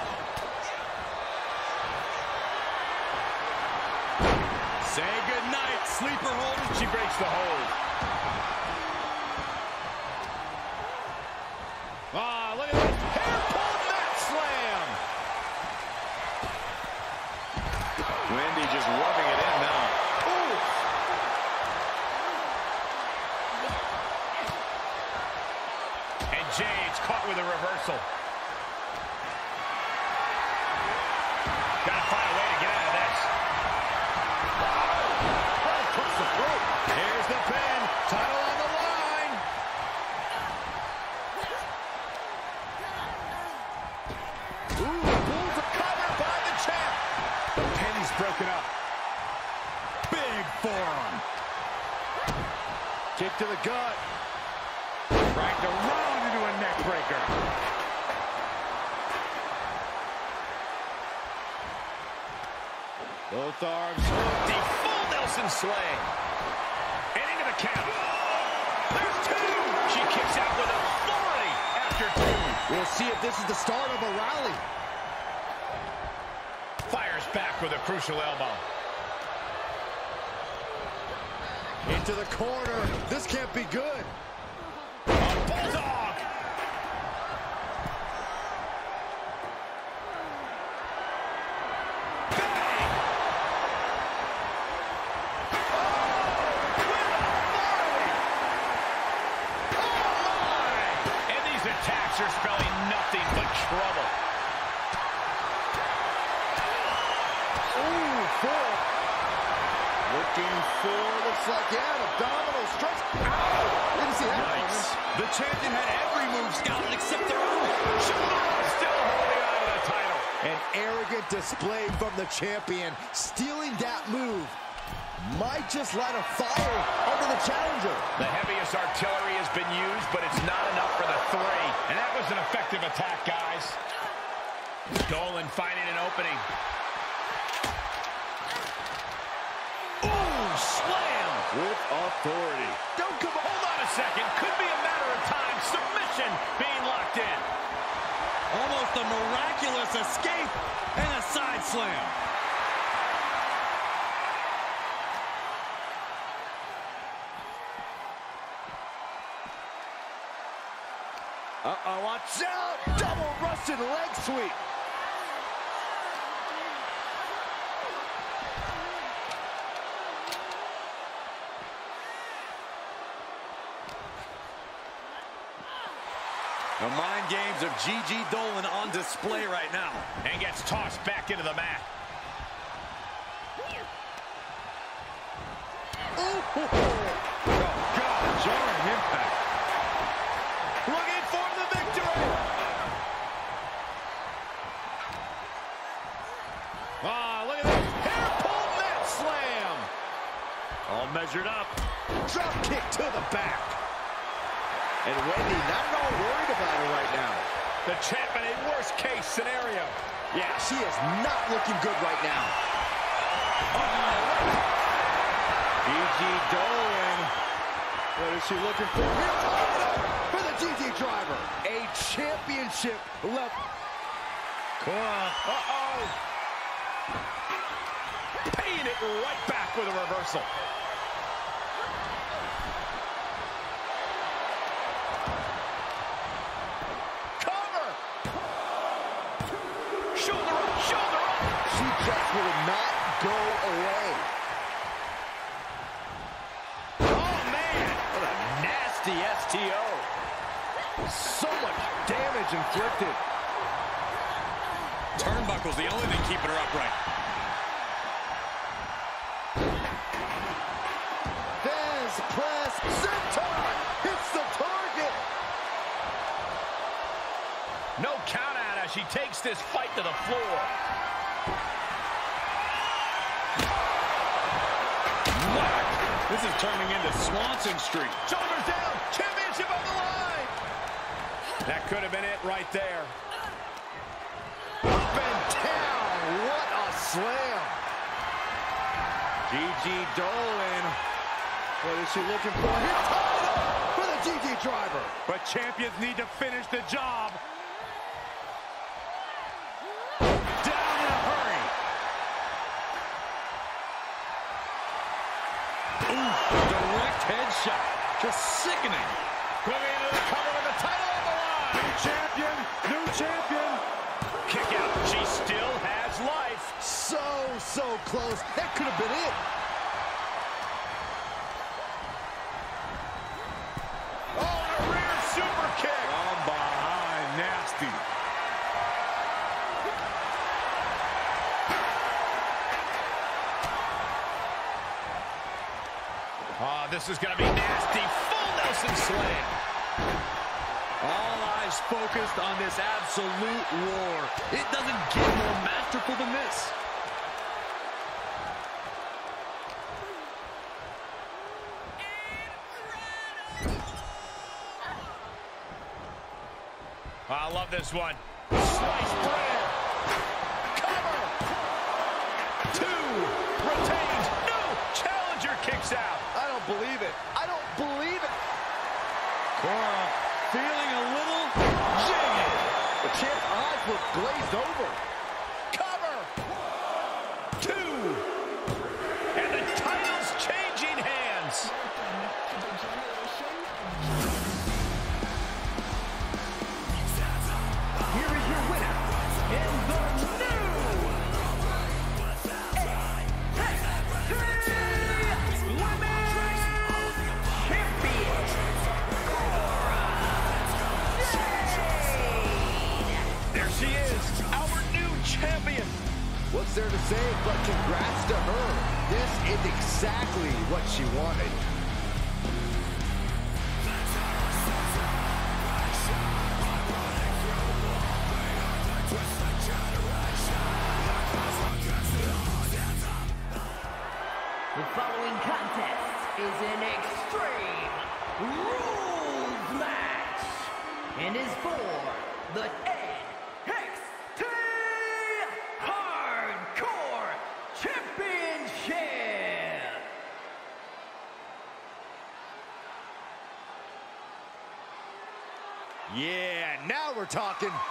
Say goodnight, sleeper hold. She breaks the hold. Ah, look at this. Hair pull mat slam. Wendy just rubbing it in now. And Jade's caught with a reversal. Gotta find a way to get out of this. Across the throat. Here's the pin. Title on the line. Ooh, pulls a cover by the champ. The pin is broken up. Big forearm. Kick to the gut. Dragged around into a neck breaker. Both arms. The full Nelson sling. And into the count. There's two. She kicks out with authority after two. We'll see if this is the start of a rally. Fires back with a crucial elbow. Into the corner. This can't be good. Bulldog. Bang. And these attacks are spelling nothing but trouble. Ooh, four. Looking for, looks like, yeah, abdominal stretch. Ow! Didn't see that coming. Nice. The champion had every move scouted except their own. Still holding on to the title. An arrogant display from the champion. Stealing that move might just light a fire under the challenger. The heaviest artillery has been used, but it's not enough for the three. And that was an effective attack, guys. Dolan finding an opening. Ooh, slam! With authority. Don't come. Hold on a second. Could be a matter of time. Submission being locked in. Almost a miraculous escape and a side slam. Uh-oh, watch out! Double Russian leg sweep. The mind games of Gigi Dolan on display right now. And gets tossed back into the mat. Oh, God, jarring impact. Ah, look at this. Hair pull mat slam. All measured up. Drop kick to the back. And Wendy not at all worried about her right now. The champ in a worst case scenario. Yeah, she is not looking good right now. Gigi Dolan. What is she looking for? Here, oh, for the GT driver. A championship level. Uh-oh. Paying it right back with a reversal. Cover. Shoulder up, shoulder up. She just will not go away. Oh, man. What a nasty STO. So much damage inflicted. Turnbuckle's the only thing keeping her upright. Thesz press. Senton hits the target. No count out as she takes this fight to the floor. Whack! This is turning into Swanson Street. Shoulders down. Championship on the line. That could have been it right there. Up and down. What a slam. Gigi Dolan. What is she looking for? Hit title for the GG driver. But champions need to finish the job. Down in a hurry. Ooh, direct headshot. Just sickening. Moving into the cover with the title on the line. New champion, new champion. So, so close. That could have been it. Oh, a rear super kick. Oh, From behind, nasty. Oh, this is going to be nasty. Full Nelson slam. All eyes focused on this absolute war. It doesn't get more masterful than this. I love this one. Slice bread. Cover. Two. Retains. No. Challenger kicks out. I don't believe it. I don't believe it. Cora feeling a little jaded. The champ's eyes look glazed over. Talking.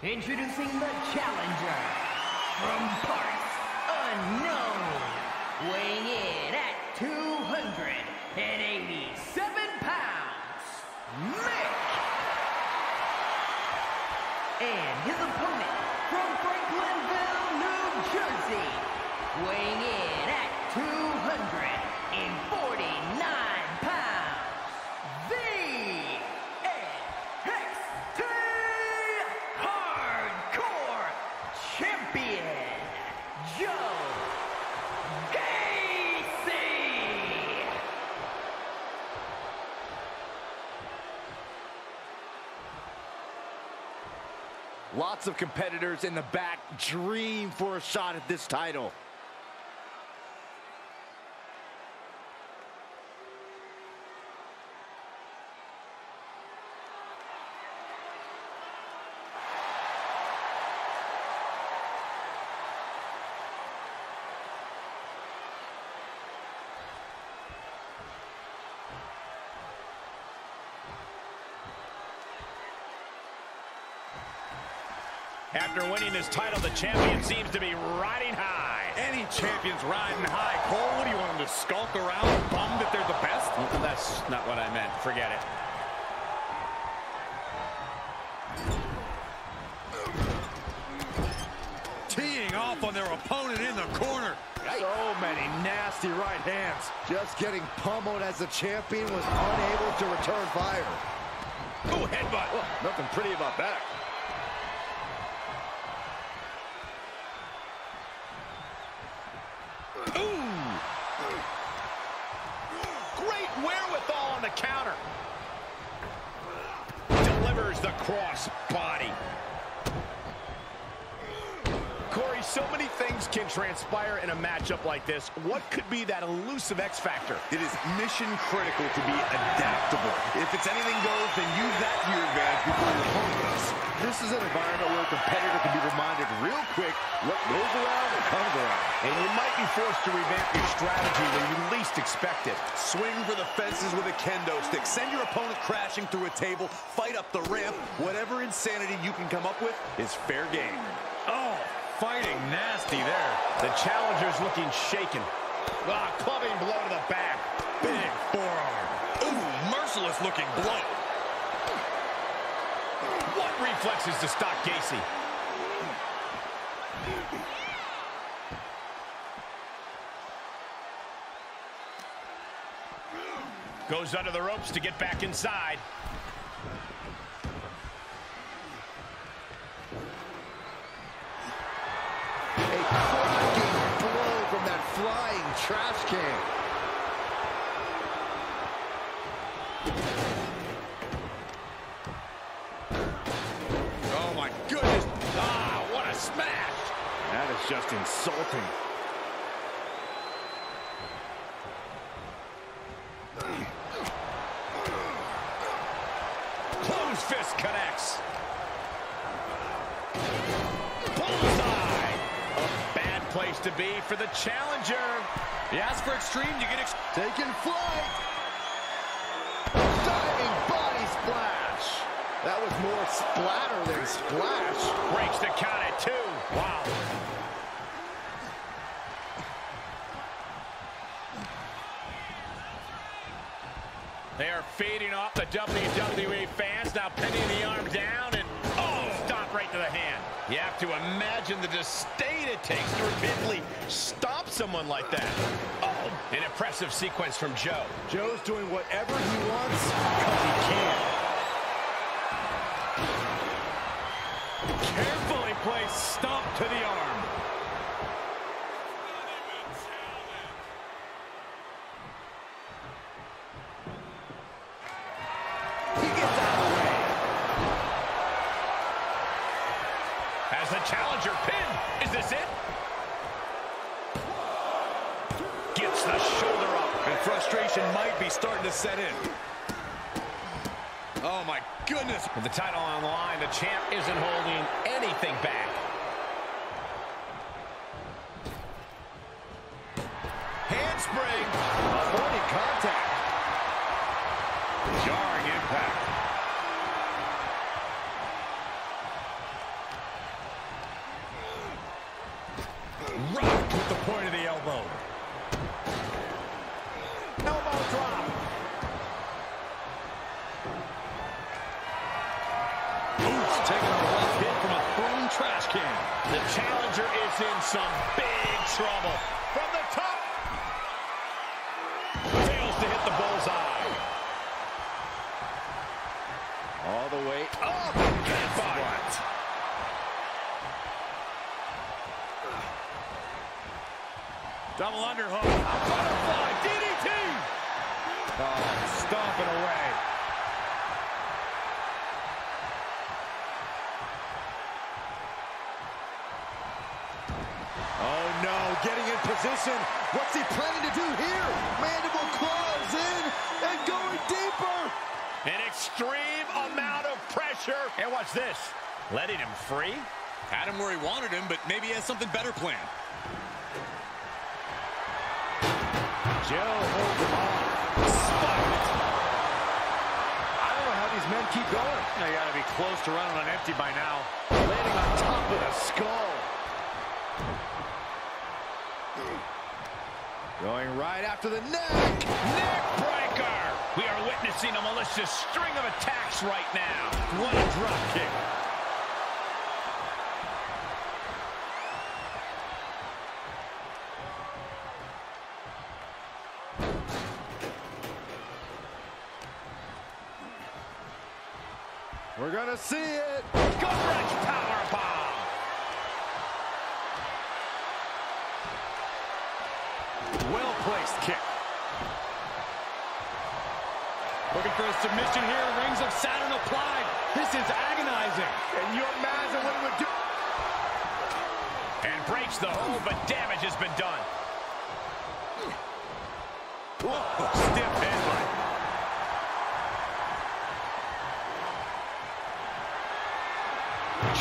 Introducing the challenger from parts unknown, weighing in at 287 pounds, Mick. And his opponent from Franklinville, New Jersey, weighing in at 249 Lots of competitors in the back dream for a shot at this title. After winning this title, the champion seems to be riding high. Any champion's riding high. Cole, what do you want him to skulk around bummed that they're the best? That's not what I meant. Forget it. Teeing off on their opponent in the corner. So many nasty right hands. Just getting pummeled as the champion was unable to return fire. Ooh, headbutt. Oh, nothing pretty about that. Great wherewithal on the counter. Delivers the cross body. Corey, so many things can transpire in a matchup like this. What could be that elusive X factor? It is mission critical to be adaptable. If it's anything goes, then use that to your advantage before your opponent does. This is an environment where a competitor can be reminded real quick what goes around comes around. And you might be forced to revamp your strategy when you least expect it. Swing for the fences with a kendo stick. Send your opponent crashing through a table. Fight up the ramp. Whatever insanity you can come up with is fair game. Oh, fighting nasty there. The challenger's looking shaken. Ah, clubbing blow to the back. Big forearm. Ooh, merciless looking blow. What reflexes to stop Gacy? Goes under the ropes to get back inside. Can. Oh my goodness. Ah, what a smash! That is just insulting. Close fist connects. Bullseye! A bad place to be for the challenger. You ask for extreme, you get ex Taking flight. Diving body splash. That was more splatter than splash. Breaks the count at two. Wow. They are feeding off the WWE fans, now pinning the arm down right to the hand. You have to imagine the disdain it takes to repeatedly stop someone like that. Oh, an impressive sequence from Joe. Joe's doing whatever he wants because he can. carefully placed stomp to the arm. challenger pin. Is this it? Gets the shoulder up. And frustration might be starting to set in. Oh, my goodness. With the title on the line, the champ isn't holding anything back. Handspring. Avoiding contact. Jarring impact. Rocked with the point of the elbow. Elbow drop. Oops, taking a rough hit from a thrown trash can. The challenger is in some big trouble. From the top. Fails to hit the bullseye. All the way Oh, good fight. Double underhook. Butterfly DDT. Oh, stomping away. Oh no, getting in position. What's he planning to do here? Mandible claws in and going deeper. An extreme amount of pressure. And watch this. Letting him free. Had him where he wanted him, but maybe he has something better planned. Joe holds him off. Spiked. I don't know how these men keep going. They got to be close to running on empty by now. Landing on top of the skull. Going right after the neck. Neck breaker. We are witnessing a malicious string of attacks right now. What a drop kick. See it. Gut-wrench power bomb. Well-placed kick. Looking for a submission here. Rings of Saturn applied. This is agonizing. Can you imagine what it would do? And breaks the hold, but damage has been done. Stiff headbutt.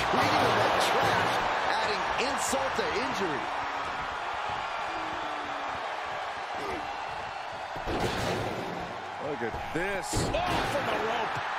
Treating him like trash, adding insult to injury. Look at this. Oh, from the rope.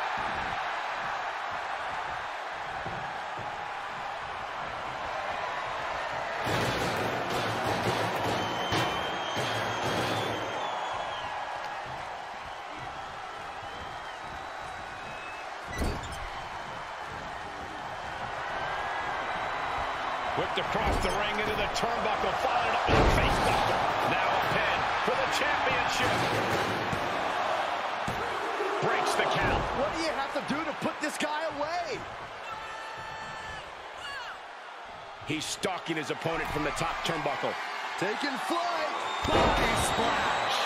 He's his opponent from the top turnbuckle. Taking flight. Body splash.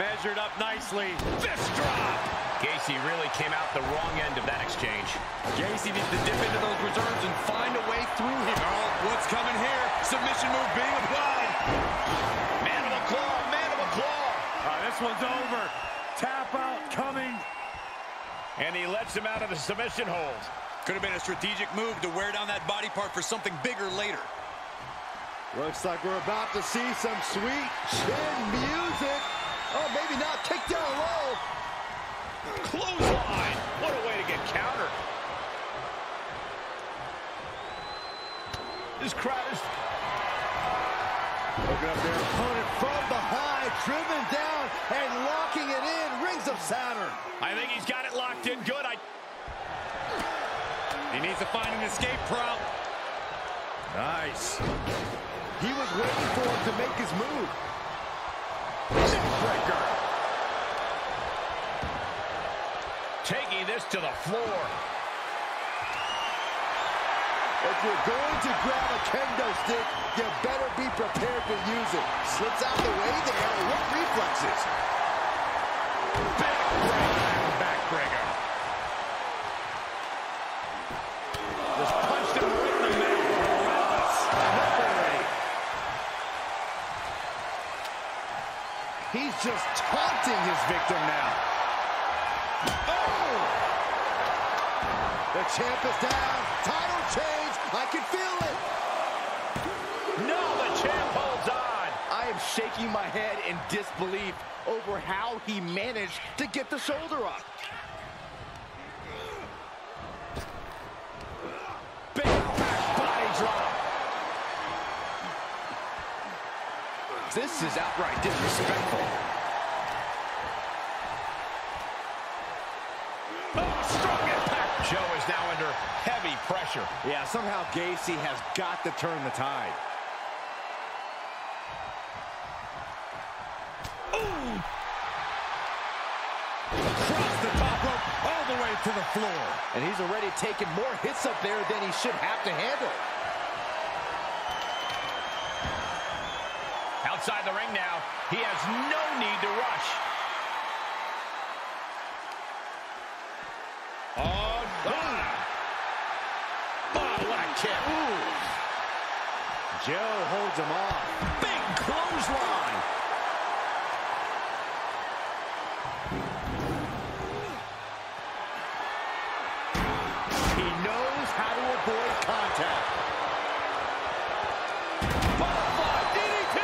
Measured up nicely. Fist drop. Gacy really came out the wrong end of that exchange. Gacy needs to dip into those reserves and find a way through here. Oh, what's coming here? Submission move being applied. Mandible claw, mandible claw. Uh, this one's over. Tap out coming. And he lets him out of the submission hold. Could have been a strategic move to wear down that body part for something bigger later. Looks like we're about to see some sweet chin music. Oh, maybe not. Kick down low. Clothesline. What a way to get countered. This crowd is... Looking up their opponent from behind, driven down and locking it in. Rings of Saturn. I think he's got it locked in good. I... He needs to find an escape route. Nice. He was waiting for him to make his move. Breaker. Taking this to the floor. If you're going to grab a kendo stick, you better be prepared to use it. Slips out the way there. What reflexes? Backbreaker. Backbreaker. He's just taunting his victim now. Oh! The champ is down. Title change. I can feel it. No, the champ holds on. I am shaking my head in disbelief over how he managed to get the shoulder up. Big body drop. This is outright disrespectful. Joe is now under heavy pressure. Yeah, somehow Gacy has got to turn the tide. Across the top rope, all the way to the floor. And he's already taken more hits up there than he should have to handle. Outside the ring now, he has no need to rush. Oh, ah. Oh, what a kick. Joe holds him off. Big clothesline. He knows how to avoid contact. Butterfly DDT.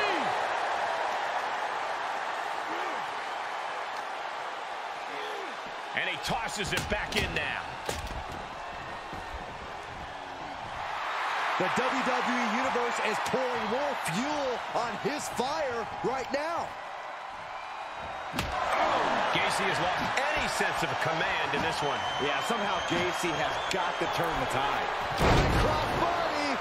And he tosses it back in now. The WWE Universe is pouring more fuel on his fire right now. Gacy has lost any sense of command in this one. Yeah, somehow Gacy has got to turn the tide. Crossbody!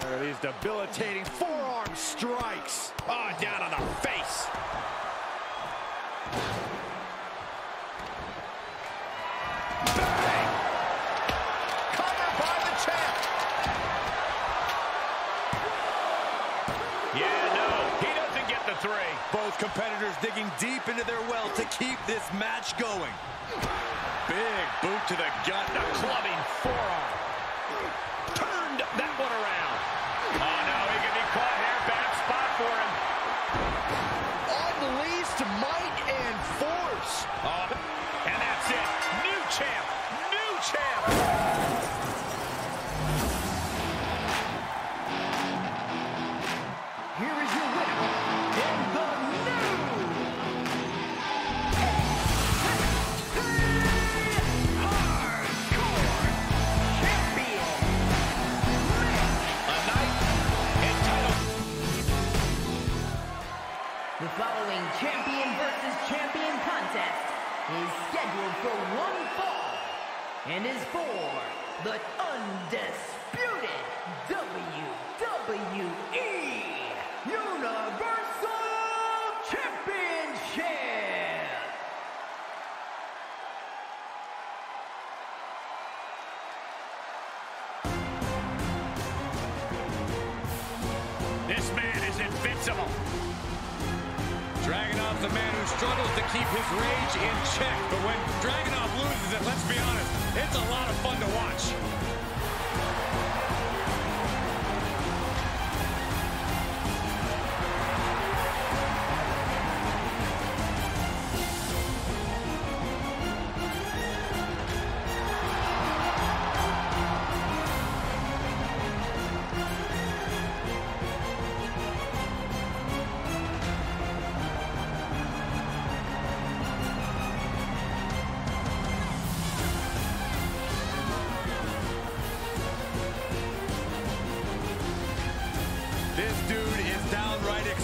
There are these debilitating forearm strikes. Oh, down on the face. Competitors digging deep into their well to keep this match going. Big boot to the gut, a clubbing forearm. For one fall and is for the undisputed struggles to keep his rage in check. But when Dragunov loses it, let's be honest, it's a lot of fun to watch.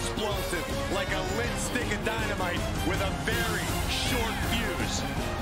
Explosive, like a lit stick of dynamite with a very short fuse.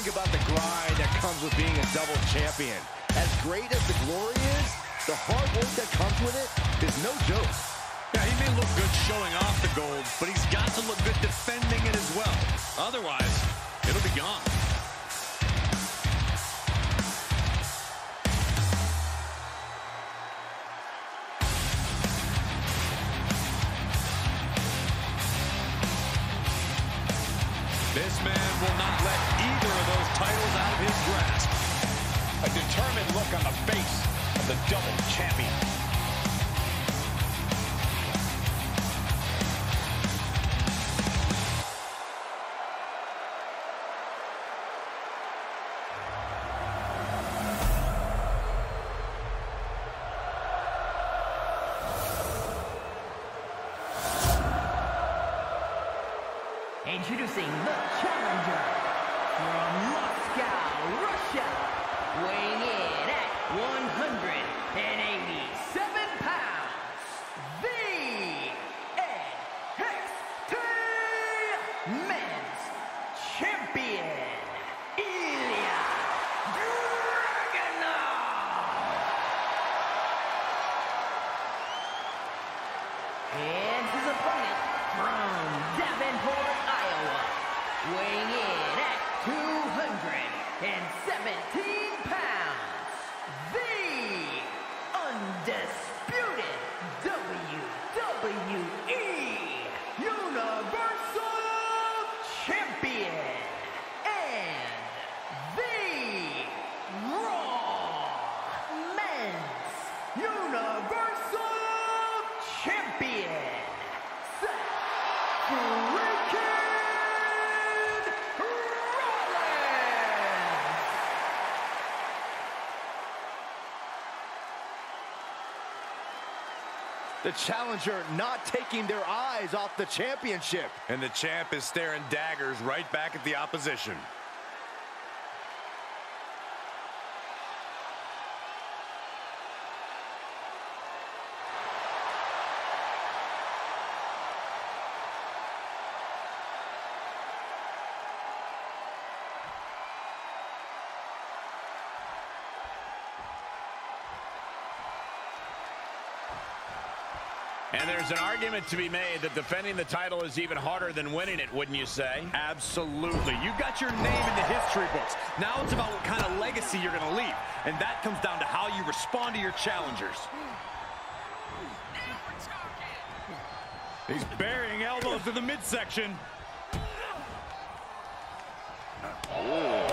Think about the grind that comes with being a double champion. As great as the glory is, the hard work that comes with it is no joke. Yeah, he may look good showing off the gold, but he's got to look good defending it as well. Otherwise, it'll be gone. Determined look on the face of the double champion. The challenger not taking their eyes off the championship. And the champ is staring daggers right back at the opposition. There's an argument to be made that defending the title is even harder than winning it, wouldn't you say? Absolutely. You've got your name in the history books. Now it's about what kind of legacy you're going to leave. And that comes down to how you respond to your challengers. He's burying elbows to the midsection. Ooh,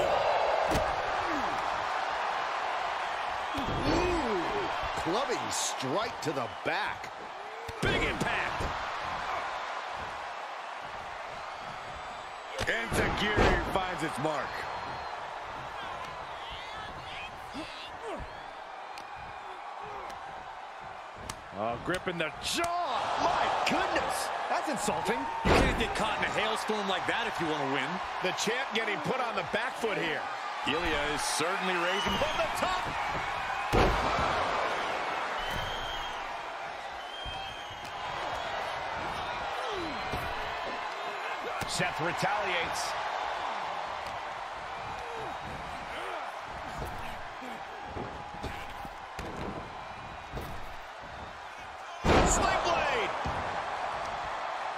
clubbing strike to the back. Enzuigiri finds its mark. Oh, gripping the jaw. My goodness. That's insulting. You can't get caught in a hailstorm like that if you want to win. The champ getting put on the back foot here. Ilya is certainly raising above the top. Seth retaliates.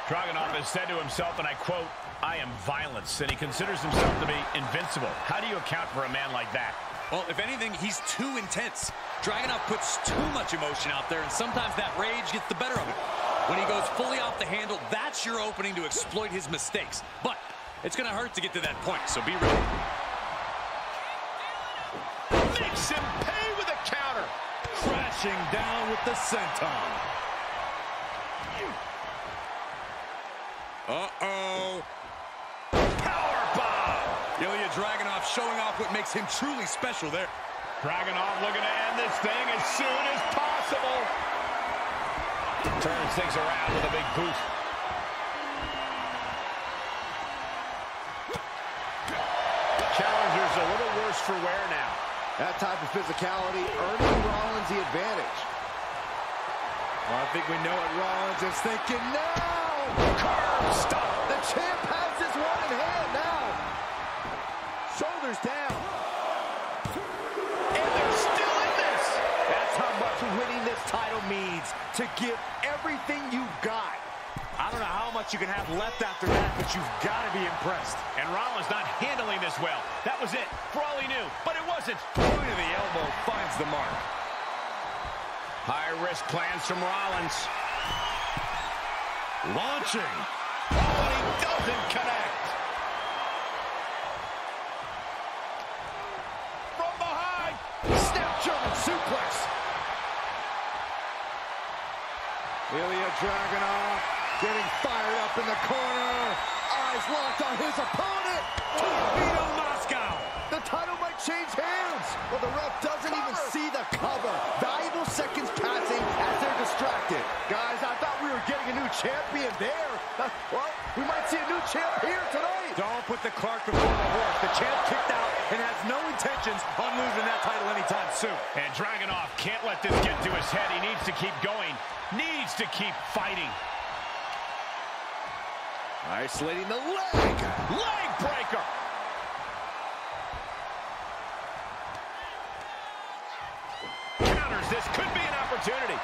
Dragunov has said to himself, and I quote, I am violence, and he considers himself to be invincible. How do you account for a man like that? Well, if anything, he's too intense. Dragunov puts too much emotion out there, and sometimes that rage gets the better of him. When he goes fully off the handle, that's your opening to exploit his mistakes. But it's going to hurt to get to that point, so be ready. Makes him pay with a counter. Crashing down with the senton. Uh-oh. Power bomb. Ilya Dragunov showing off what makes him truly special there. Dragunov looking to end this thing as soon as possible. Turns things around with a big boot. Challenger's a little worse for wear now. That type of physicality earning Rollins the advantage. Well, I think we know what Rollins is thinking now. Curb Stomp. The champ has this one in hand now. Shoulders down. And they're still in this. That's how much winning this title means. To give everything you've got. I don't know how much you can have left after that, but you've got to be impressed. And Rollins not handling this well. That was it, for all he knew. But it wasn't. Point of the elbow finds the mark. High-risk plans from Rollins. Launching. Oh, and he doesn't connect. From behind. Snap German suplex. Ilya Dragunov getting fired up in the corner. Eyes locked on his opponent. Torpedo Moscow. The title might change hands. Well, the ref doesn't even see the cover. Valuable seconds passing as they're distracted. Guys, I thought we were getting a new champion there. Uh, well, we might see a new champ here tonight. Don't put the cart before the horse. The champ kicked out and has no intentions on losing that title anytime soon. And Dragunov can't let this get to his head. He needs to keep going. Needs to keep fighting. Isolating the leg. Leg breaker. Counters. This could be an opportunity.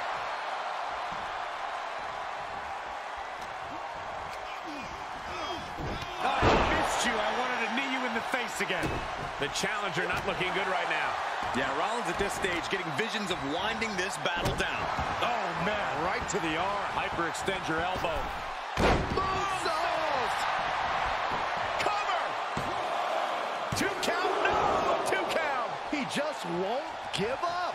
I missed you. I wanted to knee you in the face again. The challenger not looking good right now. Yeah, Rollins at this stage getting visions of winding this battle down. Oh, man, right to the arm. Hyperextend your elbow. Moonsault. Cover. Two count. No. Two count. He just won't give up.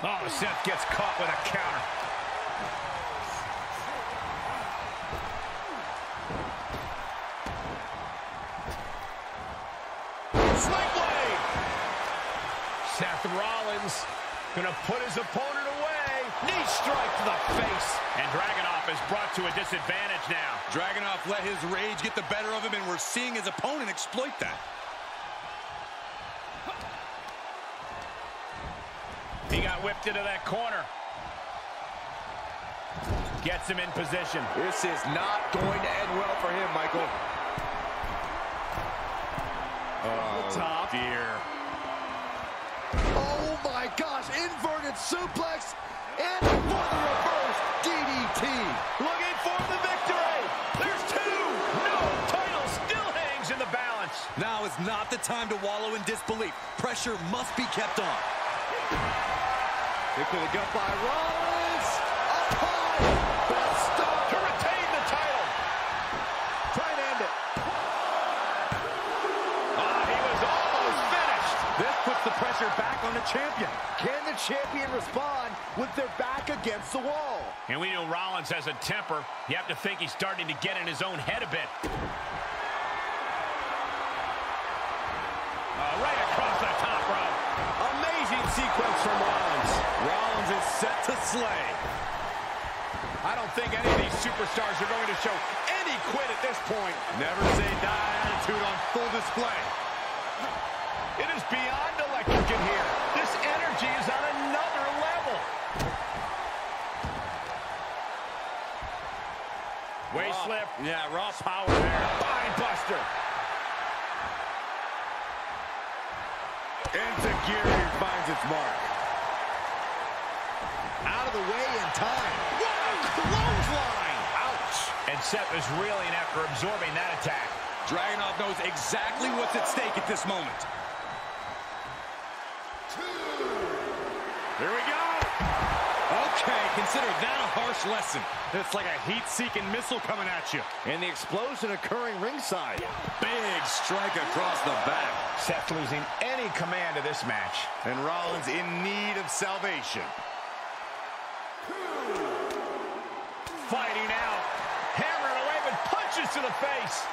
Oh, Seth gets caught with a counter. Sling blade. Seth Rollins gonna put his opponent away. Knee strike to the face. And Dragunov is brought to a disadvantage now. Dragunov let his rage get the better of him, and we're seeing his opponent exploit that. He got whipped into that corner. Gets him in position. This is not going to end well for him, Michael. Oh, top. dear. Oh my gosh, inverted suplex and for the reverse DDT. Looking for the victory. There's two. No. Title still hangs in the balance. Now is not the time to wallow in disbelief. Pressure must be kept on. They could have got by Rollins. Up high. Best stop. To retain the title. Try and end it. Ah, he was almost finished. This puts the pressure back on the champion. Can the champion respond with their back against the wall? And we know Rollins has a temper. You have to think he's starting to get in his own head a bit. Uh, right across the top rope. Amazing sequence from Rollins. Rollins is set to slay. I don't think any of these superstars are going to show any quit at this point. Never say die attitude on full display. It is beyond electric in here. This energy is on another level. Waist slip. Yeah, raw power there. Spine buster. Into gear here finds its mark. Out of the way in time. What a clothesline. Ouch. And Seth is reeling after absorbing that attack. Dragunov knows exactly what's at stake at this moment. Two. Here we go. Okay, consider that a harsh lesson. It's like a heat-seeking missile coming at you. And the explosion occurring ringside. Big strike across the back. Seth losing any command of this match. And Rollins in need of salvation. Fighting out. Hammering away with punches to the face.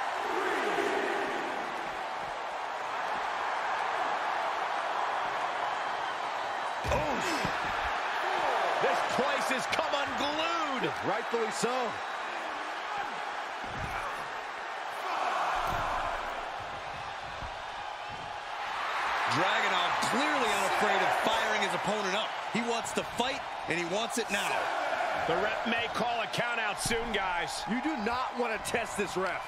This place has come unglued. Rightfully so. Dragunov clearly unafraid of firing his opponent up. He wants to fight, and he wants it now. The ref may call a count out soon, guys. You do not want to test this ref.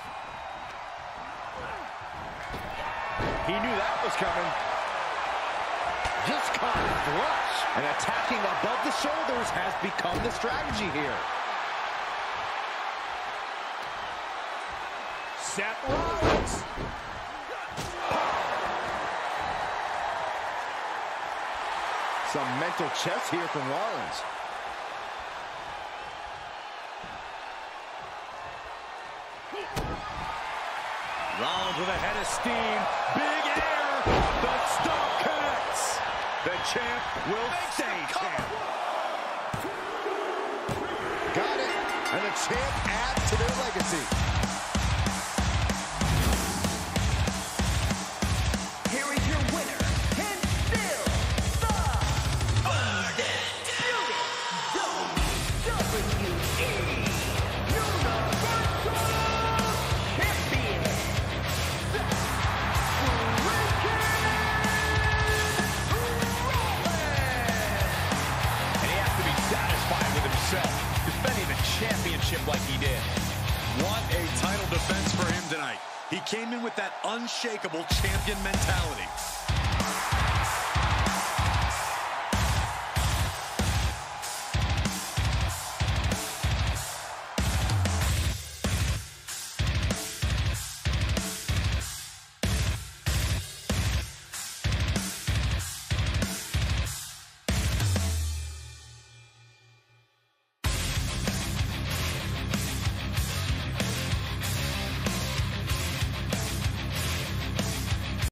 He knew that was coming. Just caught flush. And attacking above the shoulders has become the strategy here. Seth Rollins. Some mental chess here from Rollins. Rollins with a head of steam. Big air. The stomp connects. The champ will stay champ. Got it. And the champ adds to their legacy. He came in with that unshakable champion mentality.